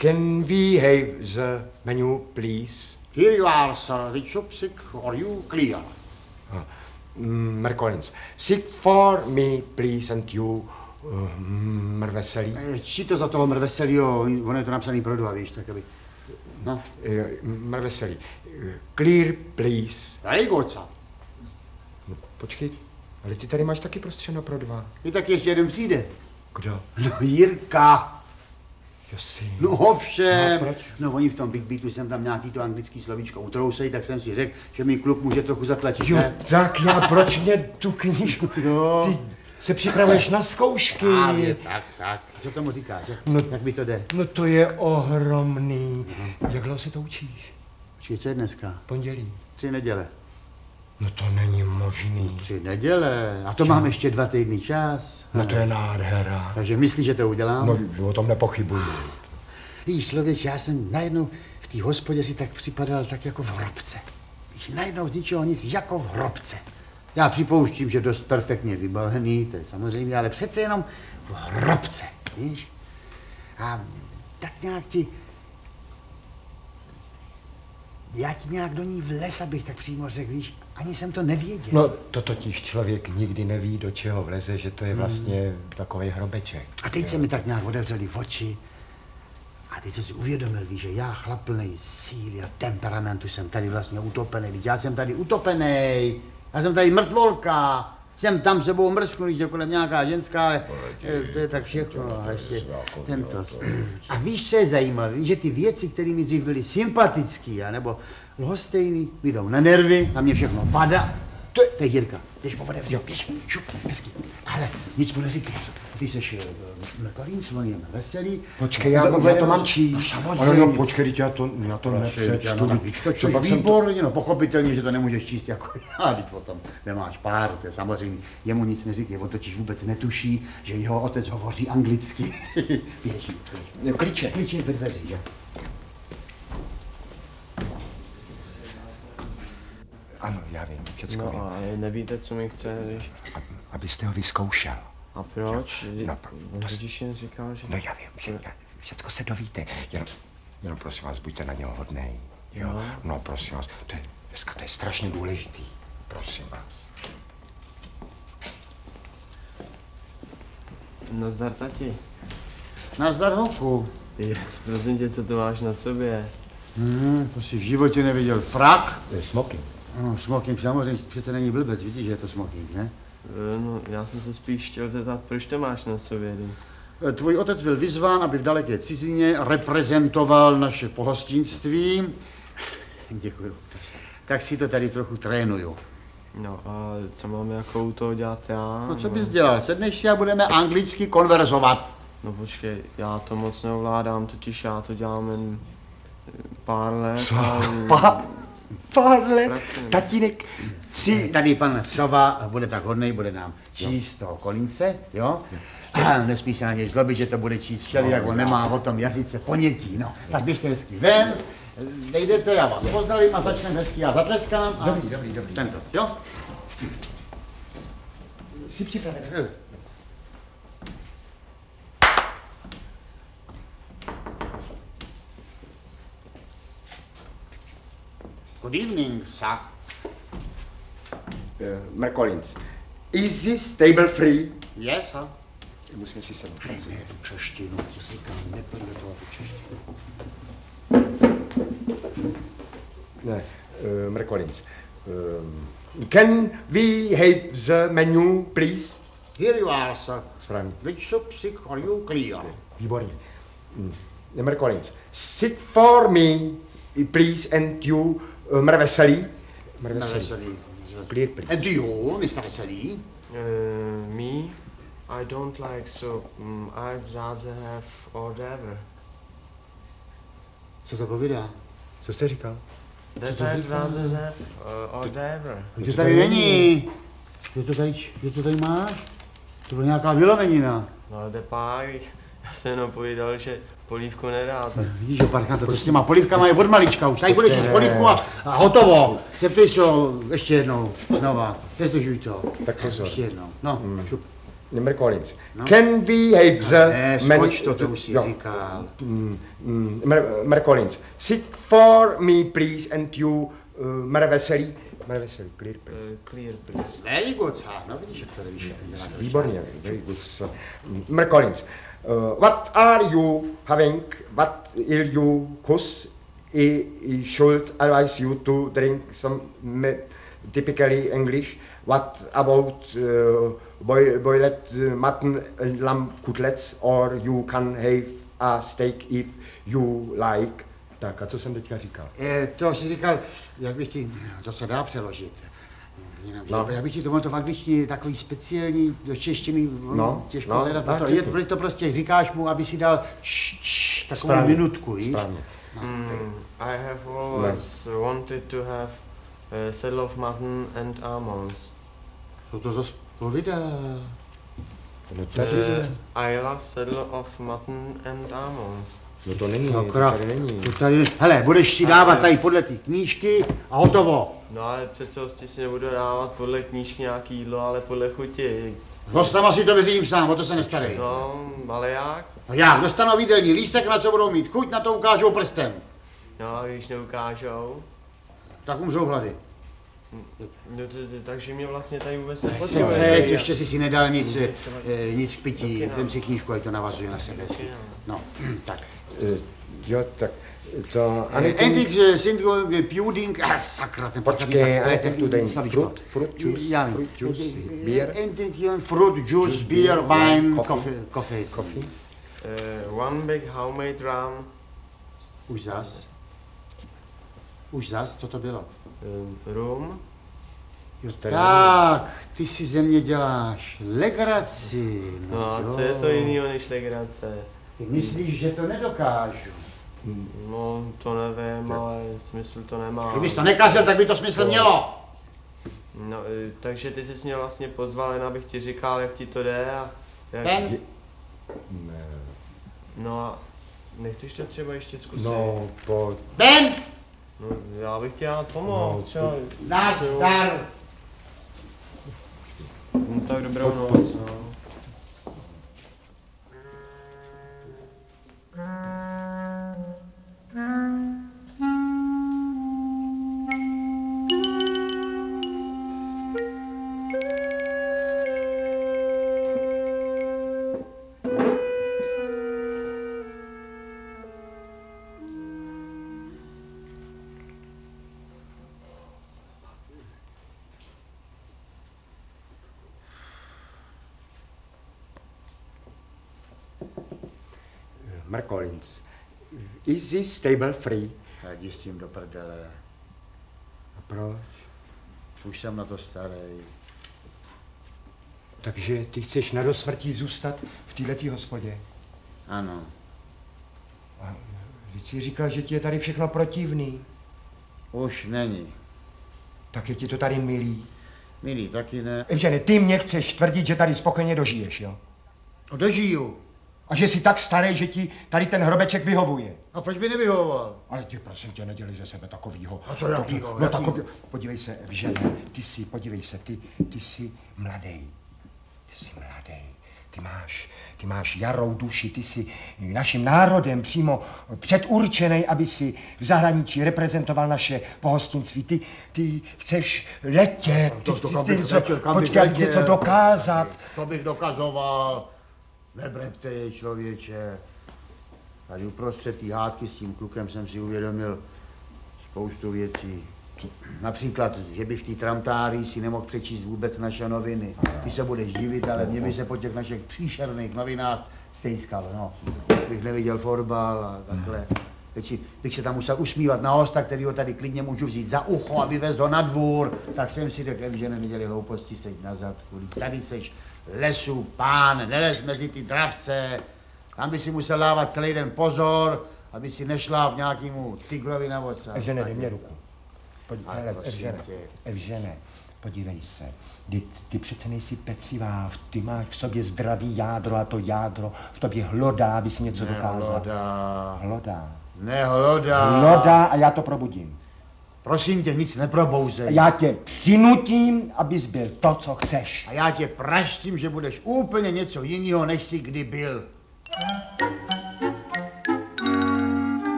Can we have the menu, please? Here you are, sir, which sick, are you clear? Mm, Mark Collins. Sit for me, please, and you, uh, mrveselý. Eh, Čí to za toho mrveselýho, ono je to napsaný pro dva, víš, tak aby... No, Uh, mrveselý. Uh, clear, please. very good. No, počkej, ale ty tady máš taky prostřeno pro dva. I tak ještě jeden přijde. Kdo? No, Jirka. Josi. No ovšem. No, proč? No oni v tom Big Beatu jsem tam nějaký to anglický slovíčko utrousej, tak jsem si řekl, že mi klub může trochu zatlačit, Jo, ne? tak já proč mě tu knížku? Jo. Ty se připravuješ na zkoušky. Právě, tak, tak. Co tomu říkáš? Jak, No. jak by to jde? No to je ohromný. Jak dlouho se to učíš? Co je dneska? Pondělí. Tři neděle. No to není možný. Tři neděle. A to mám ještě dva týdny čas. No to je nádhera. Takže myslíš, že to udělám? No o tom nepochybuji. Víš, člověk, já jsem najednou v té hospodě si tak připadal tak jako v hrobce. Víš, najednou z ničeho nic jako v hrobce. Já připouštím, že dost perfektně vybavený, to je samozřejmě, ale přece jenom v hrobce, víš? A tak nějak ti... Já ti nějak do ní vles, abych tak přímo řekl, víš? Ani jsem to nevěděl. No to totiž člověk nikdy neví, do čeho vleze, že to je vlastně takový hrobeček. A teď se mi tak nějak otevřeli v oči. A teď jsem si uvědomil, víš, že já chlap plný síly a temperamentu jsem tady vlastně utopený. Víš, já jsem tady utopený. Já jsem tady mrtvolka. Jsem tam sebou mrsknu, když je kolem nějaká ženská, ale eh, to je tak všechno. A ještě tento. A víš, co je zajímavé? Že ty věci, které mi dřív byly sympatický, nebo lhostejný, mi jdou na nervy a mě všechno padá. To je, to je Jirka. Jdeš po vodě, běž, šup, hezky. Ale nic mu neříkej. Ty jsi Mrkolín, on je veselý. Počkej, já, já to mám číst. No samozřejmě. Ale no, počkej, já to, já to nepřečtu. No, to čteš jsem to- výborně, no pochopitelně, že to nemůžeš číst jako já, teď potom nemáš pár, to je samozřejmě, jemu nic neříkej, on totiž vůbec netuší, že jeho otec hovoří anglicky. Běží, běží. Klíče. Klíče ve dveřích, jo. Ano, já vím, všecko No vím. a nevíte, co mi chce, když... Abyste ho vyzkoušel. A proč? No, On to- totiž jen říkal, že... No já vím, vše, všecko se dovíte. Jenom, jenom prosím vás, buďte na něho hodnej. Jo? No prosím vás, to je, dneska to je strašně důležitý. Prosím vás. Nazdar, tati. Nazdar hoku. Jec, prosím tě, co to máš na sobě? Hmm, to jsi v životě neviděl. Frak? To je smoking. No, smoking samozřejmě přece není blbec, vidíš, že je to smoking, ne? Eh, No, já jsem se spíš chtěl zeptat, proč to máš na sobě, ty? E, Tvůj otec byl vyzván, aby v daleké cizině reprezentoval naše pohostinství. Děkuju. Tak si to tady trochu trénuju. No a co mám jako u toho dělat já? No co bys dělal? Sedneš si a budeme anglicky konverzovat. No počkej, já to moc neovládám, totiž já to dělám jen eh, pár let. a- Pa, pár let. Pracujeme. Tatínek si tady pan Sova bude tak hodnej, bude nám číst toho kolince, jo? A nesmí se na něj zlobit, že to bude číst všeli, jak on nemá o tom jazyce ponětí. No, tak běžte hezky ven, nejdete, já vás pozdravím a začneme hezky, já zatleskám. A... Dobrý, dobrý, dobrý. Tento, jo? Jsi připravený? Good evening, sir. Uh, Merkolins. Is this table free? Yes, sir. Musíme si sednout. Tu češtinu, ti říkám, nepleť do toho tu češtinu. Ne, uh, Merkolins. Um, can we have the menu, please? Here you are, sir. Správně. Which soup sick are you clear? Výborně. Mm. Merkolins. Sit for me, please, and you, mrveselý. Mrveselý. Veselý. Clear, please. And you, Mr. Veselý? Uh, me? I don't like soup. Mm, I'd rather have d'oeuvre. Co to povídá? Co jste říkal? That I'd rather have uh, d'oeuvre. To, to tady není. Je to tady, je to tady máš? To byla nějaká vylomenina. No ale pak, já jsem jenom povídal, že polívku nedáte. Vidíš, že parchanta, to s těma polivkama je od malička už. Tady budeš jíst polivku a, a hotovo. Zeptej se ho ještě jednou, znova. Nezdržuj to. Tak pozor. Ještě jednou. No, šup. Merkolins. Can we have the Ne, menu? skoč to, to už jsi Jo. říkal. Mm, mm, Mer- Merkolins. Sit for me, please, and you, uh, mrveselý. Mrveselý, clear, please. Uh, clear, please. Very good, sir. No vidíš, jak to nevíš. Výborně, very good. sir. Mm, Merkolins. Uh, what are you having? What will you cook? I, I should advise you to drink some typically English. What about uh, boil, boiled uh, mutton, and lamb cutlets, or you can have a steak if you like. Tak a co jsem teďka říkal? E, to jsi říkal, jak bych ti, to se dá přeložit. No. no. Jak bych ti to, to v angličtině takový speciální, do češtiny, No, no, těžko no, no, hledat. No, to, je, to prostě říkáš mu, aby si dal č, č, takovou Správně, minutku, víš? Správně. Mm, I have always wanted to have a saddle of mutton and almonds. Co to zase povídá? No, Uh, tady, I love saddle of mutton and almonds. No to není, No, to tady není. To tady, hele, budeš si dávat tady podle té knížky a hotovo. No ale přece hosti si nebudu dávat podle knížky nějaký jídlo, ale podle chuti. S hostama si to vyřídím sám, o to se nestarej. No, ale jak? A já dostanou jídelní lístek, na co budou mít chuť, na to ukážou prstem. No a když neukážou, Tak umřou hlady. no, to, to, takže mě vlastně tady vůbec nepotřebuje. ještě si si nedal nic, eh, nic k pití, vem si knížku, ať to navazuje na sebe. No, tak. Eh, Jo, tak to... Antik eh, syndrome pudding, ah, sakra, ten Počkej, ale Antik tu dej fruit, fruit juice, Já vím. fruit juice, Eh, beer. Antik fruit juice, beer, wine, coffee. coffee. coffee. Coffee? Uh, one big homemade rum, Už zas. Už zas, co to bylo? uh, rum, Jo, tak, ty si ze mě děláš legraci. no jo. co je to jinýho než legrace? Ty myslíš, že to nedokážu? No, to nevím, ale smysl to nemá. Kdybys to nekazil, tak by to smysl mělo. No, eh, takže ty jsi mě vlastně pozval, jen abych ti říkal, jak ti to jde a... Jak... Ben, No a nechceš to třeba ještě zkusit? No, po... Ben, no já bych ti rád pomohl, No, třeba. nazdar. No tak dobrou noc, no. Música Is this table free? Jdi s tím do prdele. A proč? Už jsem na to starý. Takže ty chceš na dosmrtí zůstat v této hospodě? Ano. Vždyť jsi říkal, že ti je tady všechno protivný. Už není. Tak je ti to tady milý. Milý, taky ne. Evžene, ty mě chceš tvrdit, že tady spokojeně dožiješ, jo? Dožiju. A že jsi tak starý, že ti tady ten hrobeček vyhovuje. A proč by nevyhovoval? Ale ty prosím tě, nedělej ze sebe takovýho. A co jakýho, No jakýho? takový, podívej se, Evžene, ty jsi, podívej se, ty, ty jsi mladý. Ty jsi mladý. Ty máš, ty máš jarou duši, ty jsi naším národem přímo předurčený, aby si v zahraničí reprezentoval naše pohostinství. Ty, ty chceš letět, ty, To- to ty, kam ty, letěl? něco dokázat. Co bych dokazoval? Nebrepte je, člověče. Tady uprostřed té hádky s tím klukem jsem si uvědomil spoustu věcí. Například, že bych v té tramtáří si nemohl přečíst vůbec naše noviny. Ty se budeš divit, ale mě by se po těch našich příšerných novinách stejskal, no. Bych neviděl fotbal a takhle. Teď bych se tam musel usmívat na hosta, který ho tady klidně můžu vzít za ucho a vyvést ho na dvůr. Tak jsem si řekl, že neděli hlouposti, seď na. Vždyť Tady seš lesu, pán, nelez mezi ty dravce. Tam by si musel dávat celý den pozor, aby si nešláp nějakému tigrovi na ocas. Evžene, dej mě ruku. Pojď, hele, Evžene, podívej se. Ty, ty přece nejsi pecivá, ty máš v sobě zdravý jádro a to jádro v tobě hlodá, aby si něco dokázal. Nehlodá, Hlodá. nehlodá. Hlodá a já to probudím. Prosím tě, nic neprobouzej. Já tě přinutím, abys byl to, co chceš. A já tě praštím, že budeš úplně něco jiného, než jsi kdy byl.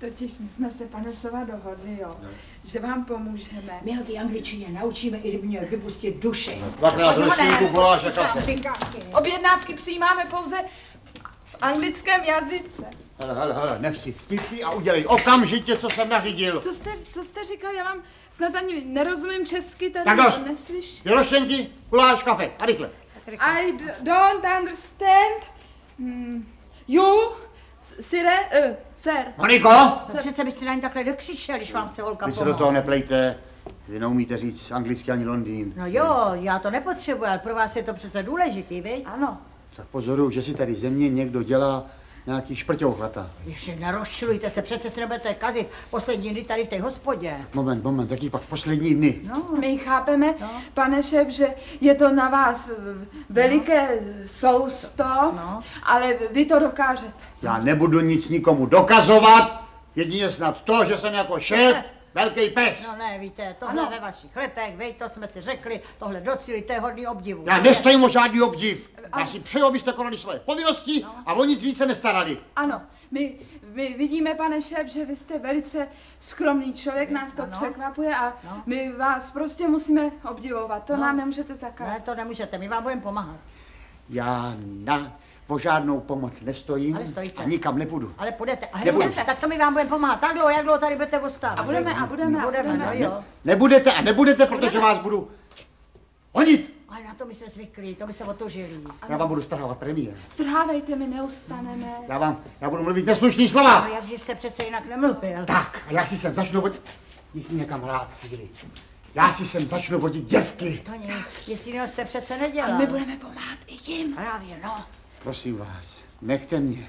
Totiž my jsme se, pane Sova, dohodli, jo, že vám pomůžeme. My ho ty angličtině naučíme, i kdyby měl vypustit nám kafe. říkáky. Objednávky přijímáme pouze anglickém jazyce. Hele, hele, hele, nech si v tiši a udělej okamžitě, co jsem nařídil. Co jste, co jste říkal? Já vám snad ani nerozumím česky, tady Tak dost. neslyš. Jelošenky, guláš, kafe, a rychle. I don't understand. Hmm. You, sire, uh, sir. Moniko! To přece byste na ně takhle dokřičel, když vám chce holka Vy se do toho neplejte. Vy neumíte říct anglicky ani Londýn. No jo, já to nepotřebuji, ale pro vás je to přece důležitý, vy? Ano. Tak pozoruju, že si tady ze mě někdo dělá nějaký šprťouchlata. Ještě nerozčilujte se, přece si nebudete kazit poslední dny tady v té hospodě. Moment, moment, jaký pak poslední dny. No, My chápeme, No. pane šéf, že je to na vás veliké sousto, No. ale vy to dokážete. Já nebudu nic nikomu dokazovat, jedině snad to, že jsem jako šéf velký pes. no ne, víte, tohle Ano. ve vašich letech, vej, to jsme si řekli, tohle docíli, to je hodný obdivu. Já nestojím o žádný obdiv. Já Ale- si přeju, abyste konali svoje povinnosti a o nic víc se nestarali. Ano, my, my vidíme, pane šéf, že vy jste velice skromný člověk, nás to Ano. překvapuje a No. my vás prostě musíme obdivovat. To No. nám nemůžete Ne, zakázat. to nemůžete, my vám budeme pomáhat. Já na o žádnou pomoc nestojím Ale stojíte. a nikam nepůjdu. Ale půjdete. A hned, tak to my vám budeme pomáhat. Tak dlouho, jak dlouho tady budete ostávat? A budeme, a budeme, a Budeme, budeme. no jo. Nebudete a nebudete, protože vás budu honit. Ale na to my jsme zvyklí, to by se otožili. Já vám budu strhávat premiér. Strhávejte, my neustaneme. Já vám, já budu mluvit neslušný slova. No jak když jste přece jinak nemluvil. Tak, a já si sem začnu vodit, jestli někam hrát chvíli. Já si sem začnu vodit děvky. To nic, jiného jste přece A nedělal. my budeme pomáhat i jim. Právě, no. Prosím vás, nechte mě.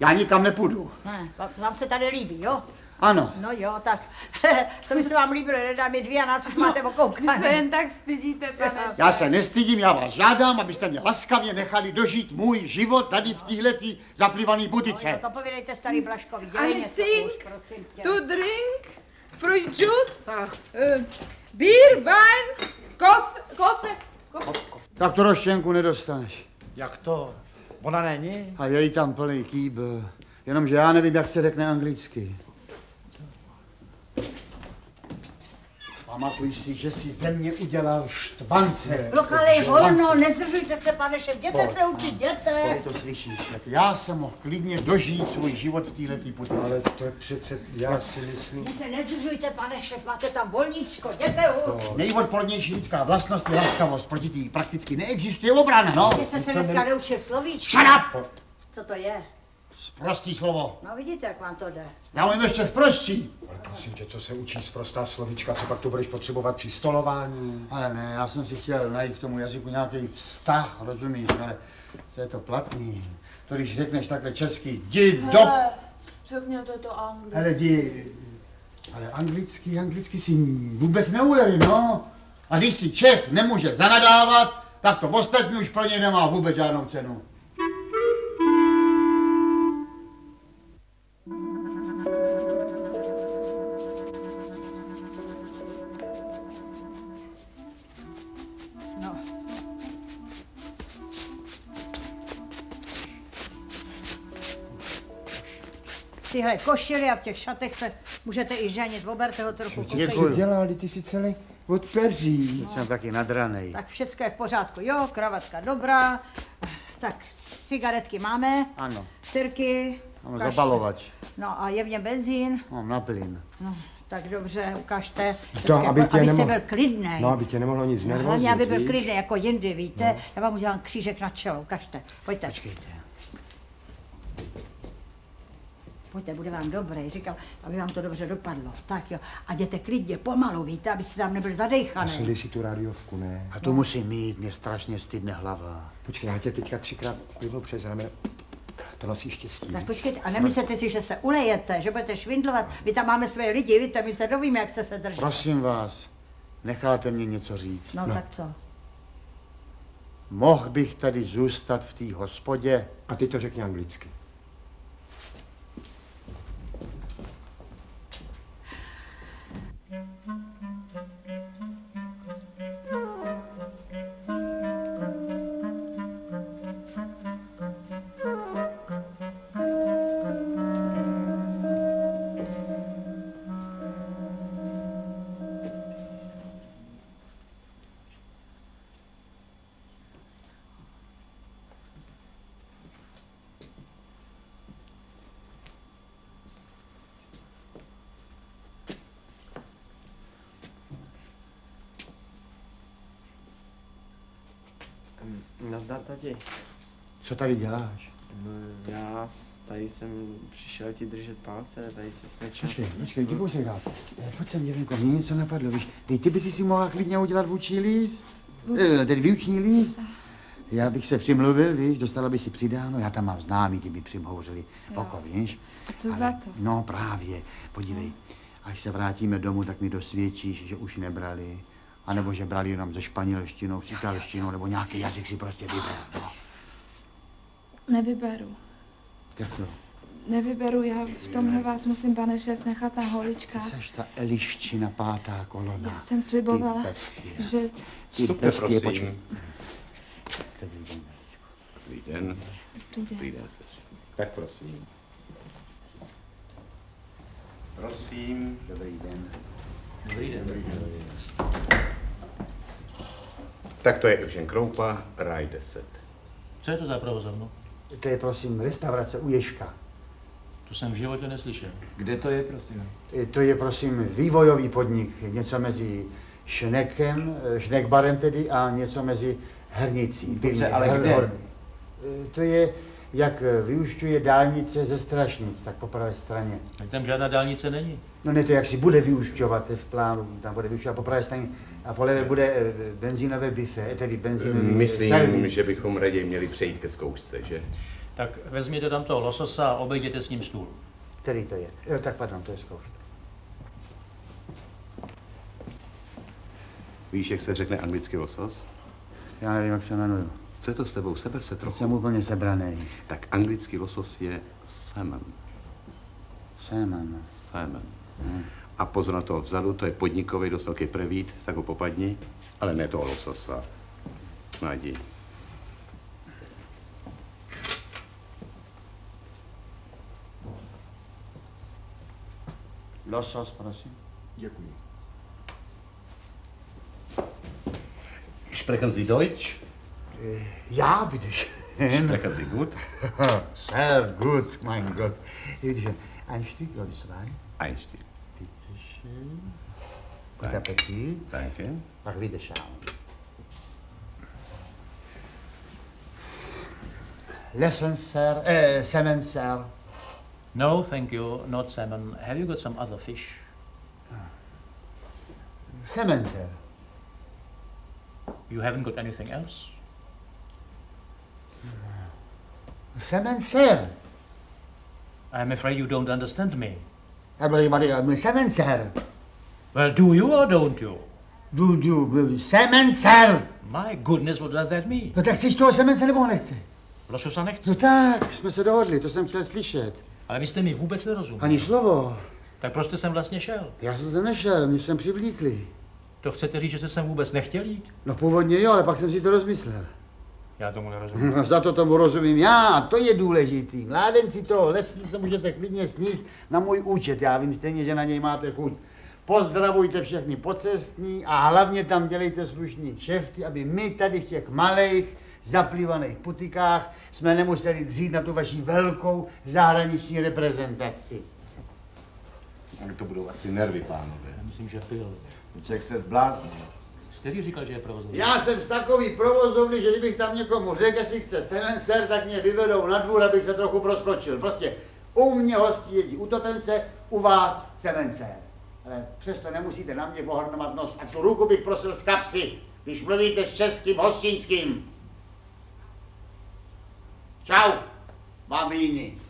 Já nikam nepůjdu. Ne, vám se tady líbí, jo? Ano, No jo, tak co by se vám líbilo, nedá mi dvě a nás už máte Vy se okoukané. jen tak stydíte, pane já se nestydím, já vás žádám, abyste mě laskavě nechali dožít můj život tady v téhletý zaplivaný No jo, budice. to povědejte starý Blaškovi, dělej něco Anything už, prosím tě. to drink? Fruit juice? Uh, beer, wine, coffee, coffee, coffee. Tak to roštěnku nedostaneš. Jak to? Ona není? A je jí tam plný kýbl. Jenomže já nevím, jak se řekne anglicky. Pamatuj si, že si ze mě udělal štvance. Lokale je volno, nezdržujte se, pane šef, jděte se učit, jděte. To slyšíš, jak já jsem mohl klidně dožít svůj život v této putici. Ale to je přece, já si myslím... Vy se nezdržujte, pane šef, máte tam volníčko, jděte už. Nejodpornější lidská vlastnost je laskavost. Proti té prakticky neexistuje obrana, no. Ještě se se dneska neučil slovíčko. Shut up! Co to je? Prostý slovo. No vidíte, jak vám to jde. Já umím ještě zprostší. Ale prosím tě, co se učí z prostá slovíčka, co pak tu budeš potřebovat při stolování? Ale ne, já jsem si chtěl najít k tomu jazyku nějaký vztah, rozumíš, ale co je to platný. To když řekneš takhle česky, jdi do... Řekněte to anglicky. Ale ti, ale anglicky, anglicky si vůbec neuleví, no. A když si Čech nemůže zanadávat, tak to ostatní už pro něj nemá vůbec žádnou cenu. Tyhle košily a v těch šatech se můžete i ženit. Oberte ho trochu. Co dělal, ty jsi celý od peří. Jsem taky nadranej. Tak všecko je v pořádku. Jo, kravatka dobrá. Tak cigaretky máme, Ano, sirky. mám ukažte. zabalovač. No a je v něm benzín. Mám na plyn. No, tak dobře, ukažte. To, aby po- tě abyste nemohl- byl klidný. No, aby tě nemohlo nic No, nervozit, Hlavně, aby byl klidný jako jindy, víte? No. Já vám udělám křížek na čelo, ukažte. Pojďte. Počkejte. Pojďte, bude vám dobré. Říkal, aby vám to dobře dopadlo. Tak jo. A jděte klidně, pomalu, víte, abyste tam nebyl A zadejchaný. sundej si tu rádiovku, ne? A to musím mít, mě strašně stydne hlava. Počkej, já tě teďka třikrát plynu přes rameno. To nosí štěstí. Tak počkejte, a nemyslete si, že se ulejete, že budete švindlovat. My tam máme své lidi, víte, my se dovíme, jak jste se drželi. Prosím vás, necháte mě něco říct. No, tak co? Mohl bych tady zůstat v té hospodě? A ty to řekni anglicky. Co tady děláš? No, já s- tady jsem přišel ti držet palce, tady se snečel. Počkej, počkej, děkuji se dál. Eh, Pojď sem, Jelenko, mě něco napadlo, víš. Dej, ty bys si mohla klidně udělat vůči líst? Eh, Tedy výuční líst? Já bych se přimluvil, víš, dostala by si přidáno, já tam mám známý, ty by přimhouřili oko, víš. A co za to? No právě, podívej, až se vrátíme domů, tak mi dosvědčíš, že už nebrali, anebo že brali jenom ze španělštinou, s italštinou, nebo nějaký jazyk si prostě vyber, no. Nevyberu. Jak to? Nevyberu, já v tomhle vás musím, pane šéf, nechat na Ty holičkách. seš ta Eliščina pátá kolona. Já jsem slibovala, Ty bestie. že Ty Vstupte, prosím. počkej. Dobrý den. Dobrý den. Dobrý den. Tak prosím. Prosím. Dobrý den. Tak to je Evžen Kroupa, ráj 10. Co je to za provozovnu? To je prosím restaurace u Ježka. Tu jsem v životě neslyšel. Kde to je, prosím? E, To je prosím vývojový podnik, něco mezi šnekem, e, šnekbarem tedy a něco mezi hernicí. Dobře, ale kde? hor- E, To je, jak vyušťuje dálnice ze Strašnic, tak po pravé straně. Ať tam žádná dálnice není. No ne to, jak si bude vyušťovat, to je v plánu, tam bude vyušťovat po pravé straně a po levé bude e, benzínové bife, tedy benzínový Myslím, servis. že bychom raději měli přejít ke zkoušce, že? Tak vezměte tam toho lososa a obejděte s ním stůl. Který to je? Jo, tak pardon, to je zkouška. Víš, jak se řekne anglicky losos? Já nevím, jak se jmenuju. Co je to s tebou? Seber se trochu. jsem úplně sebraný. Tak anglický losos je salmon. Seman. Salmon. A pozor na to vzadu, to je podnikový, dost velký prevít, tak ho popadni. Ale ne toho lososa. Najdi. Losos, prosím. Děkuji. Sprechen Sie Deutsch? Ja, bitteschön. Sprechen Sie gut? Sehr gut, mein Gott. Bitteschön. Ein Stück oder zwei? Ein Stück. Bitteschön. Guten Appetit. Danke. Auf Wiederschauen. Lessons, sir. Uh, salmon, sir. No, thank you, not salmon. Have you got some other fish? Salmon, sir. You haven't got anything else? Salmon, sir. I'm afraid you don't understand me. Everybody, I'm semencer. Well, do you or don't you? Du, du, semencer. My goodness, what does that mean? No tak chceš toho semence nebo nechci? Lososa nechci. No tak, jsme se dohodli, to jsem chtěl slyšet. Ale vy jste mi vůbec nerozuměl. Ani slovo. Tak proč jste sem vlastně šel? Já jsem se nešel, mě jsem přivlíkli. To chcete říct, že jste sem vůbec nechtěl jít? No původně jo, ale pak jsem si to rozmyslel. Já tomu nerozumím. No, za to tomu rozumím já, to je důležitý. Mládenci toho lesnice můžete klidně sníst na můj účet, já vím stejně, že na něj máte chuť. Pozdravujte všechny pocestní a hlavně tam dělejte slušný kšefty, aby my tady v těch malých, zaplývaných putikách jsme nemuseli dřít na tu vaši velkou zahraniční reprezentaci. Ale to budou asi nervy, pánové. Myslím, že pil. Člověk se zbláznil. Který říkal, že je provozovný? Já jsem z takový provozovny, že kdybych tam někomu řekl, jestli chce semen ser, tak mě vyvedou na dvůr, abych se trochu proskočil. Prostě u mě hostí jedí utopence, u vás semen ser. Ale přesto nemusíte na mě pohrnovat nos. A tu ruku bych prosil z kapsy, když mluvíte s českým hostinským. Čau, babíni. To